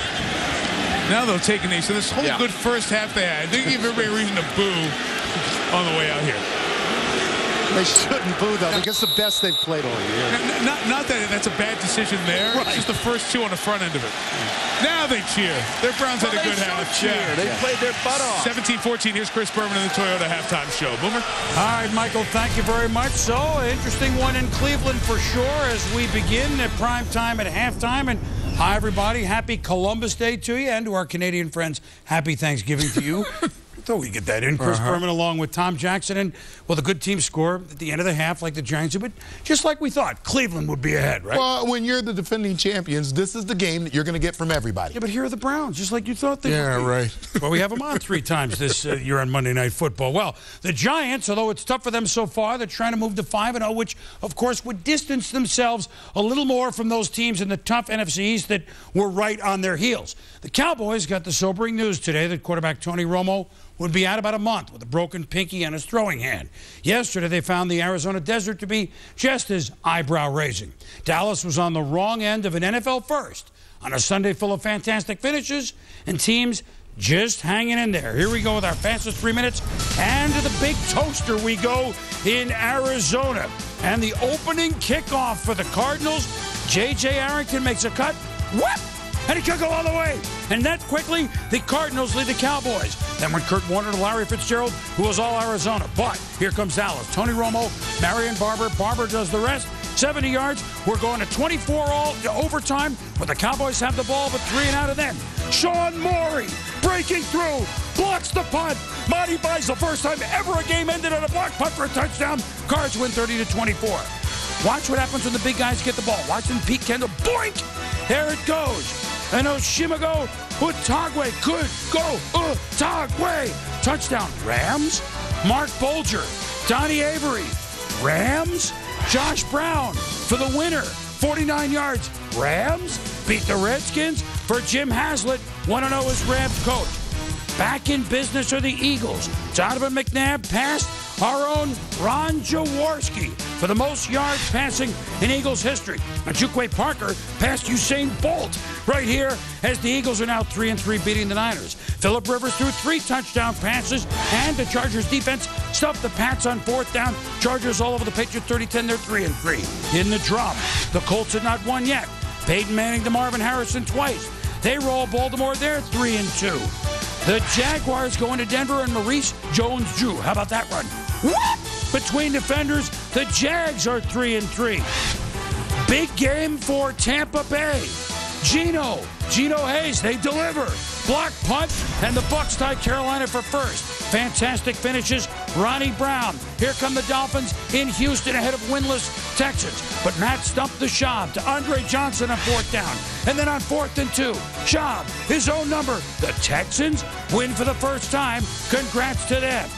Now they'll take an So this whole Yeah. good first half they had, they give everybody a reason to boo on the way out here. They shouldn't boo, though, because the best they've played all year. Not, not that that's a bad decision there. It's just the first two on the front end of it. Now they cheer. Their Browns had a good half. cheer. They played their butt off. 17-14. Here's Chris Berman in the Toyota halftime show. Boomer. All right, Michael, thank you very much. So, interesting one in Cleveland for sure as we begin at prime time at halftime. And hi, everybody. Happy Columbus Day to you and to our Canadian friends. Happy Thanksgiving to you. thought we'd get that in. Chris Uh-huh. Berman along with Tom Jackson. And, well, the good team score at the end of the half, like the Giants did. But just like we thought, Cleveland would be ahead, right? Well, when you're the defending champions, this is the game that you're going to get from everybody. Yeah, but here are the Browns, just like you thought they Yeah, would be. right. well, we have them on three times this uh, year on Monday Night Football. Well, the Giants, although it's tough for them so far, they're trying to move to 5 and 0, which, of course, would distance themselves a little more from those teams in the tough NFC East that were right on their heels. The Cowboys got the sobering news today that quarterback Tony Romo would be out about a month with a broken pinky and his throwing hand. Yesterday, they found the Arizona desert to be just as eyebrow raising. Dallas was on the wrong end of an NFL first on a Sunday full of fantastic finishes and teams just hanging in there. Here we go with our fastest three minutes. And to the big toaster we go in Arizona. And the opening kickoff for the Cardinals. J.J. Arrington makes a cut. Whoop! And he could go all the way. And that quickly, the Cardinals lead the Cowboys. Then when Kurt Warner to Larry Fitzgerald, who was all Arizona. But here comes Dallas. Tony Romo, Marion Barber. Barber does the rest. 70 yards. We're going to 24 all to overtime, but the Cowboys have the ball, but three and out of them. Sean Morey breaking through, blocks the punt. Monty buys the first time ever a game ended on a block punt for a touchdown. Cards win 30 to 24. Watch what happens when the big guys get the ball. Watching Pete Kendall, boink! There it goes. And Oshiomogho Atogwe could go Atogwe. Touchdown. Rams. Marc Bulger. Donnie Avery. Rams. Josh Brown for the winner. 49 yards. Rams beat the Redskins for Jim Haslett. 1 0 as Rams coach. Back in business are the Eagles. Donovan McNabb passed our own Ron Jaworski for the most yards passing in Eagles history. Ajukwe Parker passed Usain Bolt right here as the Eagles are now 3 and 3 beating the Niners. Philip Rivers threw three touchdown passes and the Chargers defense stuffed the Pats on fourth down. Chargers all over the Patriots 30-10 they're 3 and 3. In the drop, the Colts had not won yet. Peyton Manning to Marvin Harrison twice. They roll Baltimore, they're 3 and 2. The Jaguars going to Denver and Maurice Jones-Drew. How about that run? What? Between defenders, the Jags are 3 and 3. Big game for Tampa Bay. Geno, Geno Hayes, they deliver. Block punt, and the Bucks tie Carolina for first. Fantastic finishes. Ronnie Brown. Here come the Dolphins in Houston ahead of winless Texans. But Matt stumped the Schaub to Andre Johnson on fourth down. And then on fourth and two, Schaub, his own number. The Texans win for the first time. Congrats to them.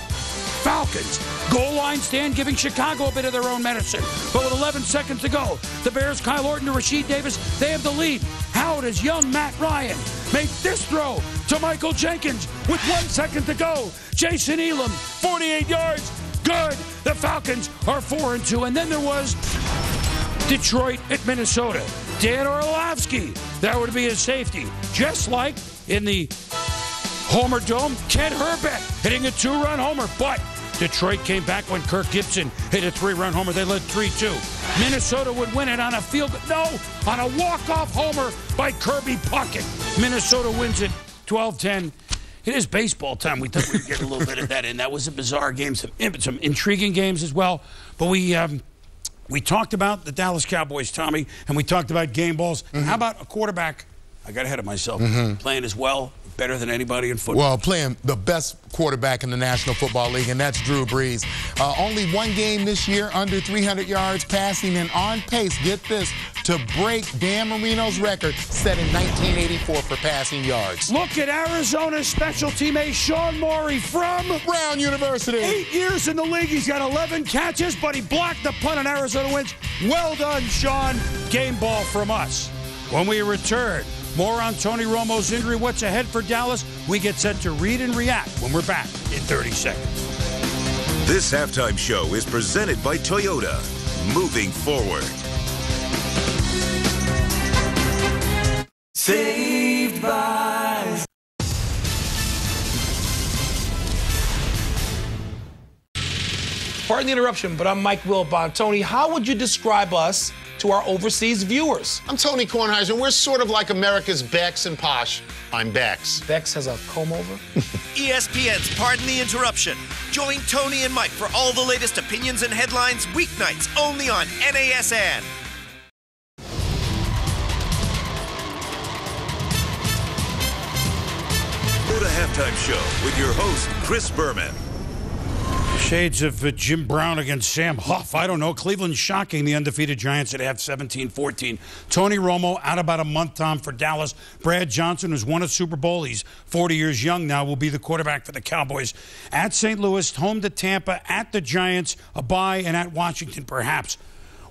Falcons. Goal line stand giving Chicago a bit of their own medicine. But with 11 seconds to go, the Bears, Kyle Orton to Rashied Davis, they have the lead. How does young Matt Ryan make this throw to Michael Jenkins with one second to go? Jason Elam, 48 yards. Good. The Falcons are 4 and 2. And then there was Detroit at Minnesota. Dan Orlovsky, that would be his safety. Just like in the Homer Dome, Kent Hrbek hitting a two run homer. But Detroit came back when Kirk Gibson hit a three run homer. They led 3 2. Minnesota would win it on a field, no, on a walk off homer by Kirby Puckett. Minnesota wins it 12 10. It is baseball time. We thought we'd get a little bit of that in. That was a bizarre game, some, some intriguing games as well. But we. Um, we talked about the Dallas Cowboys, Tommy, and we talked about game balls. How about a quarterback? I got ahead of myself. Playing as well, better than anybody in football. Well, playing the best quarterback in the National Football League, and that's Drew Brees. Uh, only one game this year under 300 yards passing and on pace, get this, to break Dan Marino's record set in 1984 for passing yards. Look at Arizona's special teammate Sean Morey from Brown University. Eight years in the league. He's got 11 catches, but he blocked the punt and Arizona wins. Well done, Sean. Game ball from us. When we return, more on Tony Romo's injury. What's ahead for Dallas? We get set to read and react when we're back in 30 seconds. This halftime show is presented by Toyota. Moving forward. Saved by. Pardon the interruption, but I'm Mike Wilbon. Tony, how would you describe us to our overseas viewers? I'm Tony Kornheiser. And we're sort of like America's Becks and Posh. I'm Becks. Becks has a comb over? ESPN's Pardon the Interruption. Join Tony and Mike for all the latest opinions and headlines weeknights only on NASN. Toyota Halftime Show with your host, Chris Berman. Shades of uh, Jim Brown against Sam Huff. I don't know. Cleveland shocking the undefeated Giants at half 17 14. Tony Romo out about a month, Tom, for Dallas. Brad Johnson, who's won a Super Bowl, he's 40 years young now, will be the quarterback for the Cowboys. At St. Louis, home to Tampa, at the Giants, a bye, and at Washington, perhaps.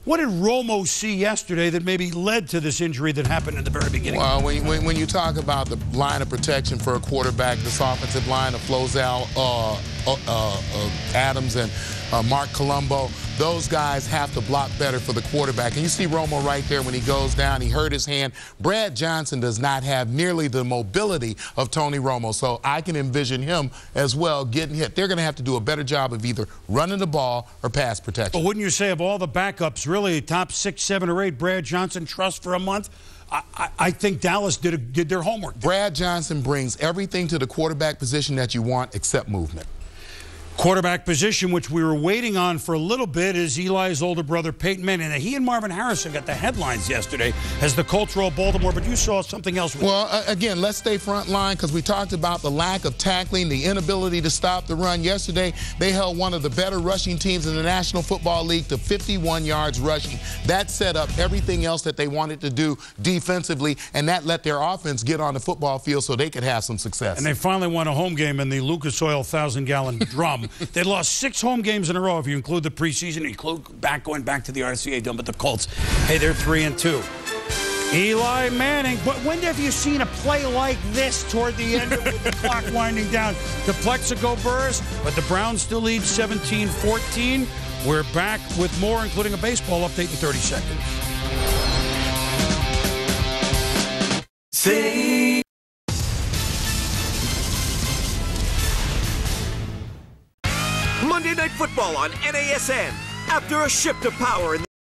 What did Romo see yesterday that maybe led to this injury that happened in the very beginning? Well, when, when, when you talk about the line of protection for a quarterback, this offensive line of Flozell, uh, uh, uh, Adams, and uh, Marc Colombo, those guys have to block better for the quarterback. And you see Romo right there when he goes down, he hurt his hand. Brad Johnson does not have nearly the mobility of Tony Romo, so I can envision him as well getting hit. They're going to have to do a better job of either running the ball or pass protection. But wouldn't you say of all the backups, really top six, seven, or eight, Brad Johnson trust for a month? I, I, think Dallas did, a, did their homework. Brad Johnson brings everything to the quarterback position that you want except movement. Quarterback position, which we were waiting on for a little bit, is Eli's older brother, Peyton Manning. He and Marvin Harrison got the headlines yesterday as the cultural Baltimore, but you saw something else. well, uh, again, let's stay front line because we talked about the lack of tackling, the inability to stop the run. Yesterday, they held one of the better rushing teams in the National Football League to 51 yards rushing. That set up everything else that they wanted to do defensively, and that let their offense get on the football field so they could have some success. And they finally won a home game in the Lucas Oil 1,000-gallon drum. They lost six home games in a row if you include the preseason, include back going back to the RCA dome. But the Colts, hey, they're three and two. Eli Manning. But when have you seen a play like this toward the end of the clock winding down The Plaxico Burress? But the Browns still lead 17 14. We're back with more, including a baseball update in 30 seconds. Say Monday Night Football on NASN. After a shift of power in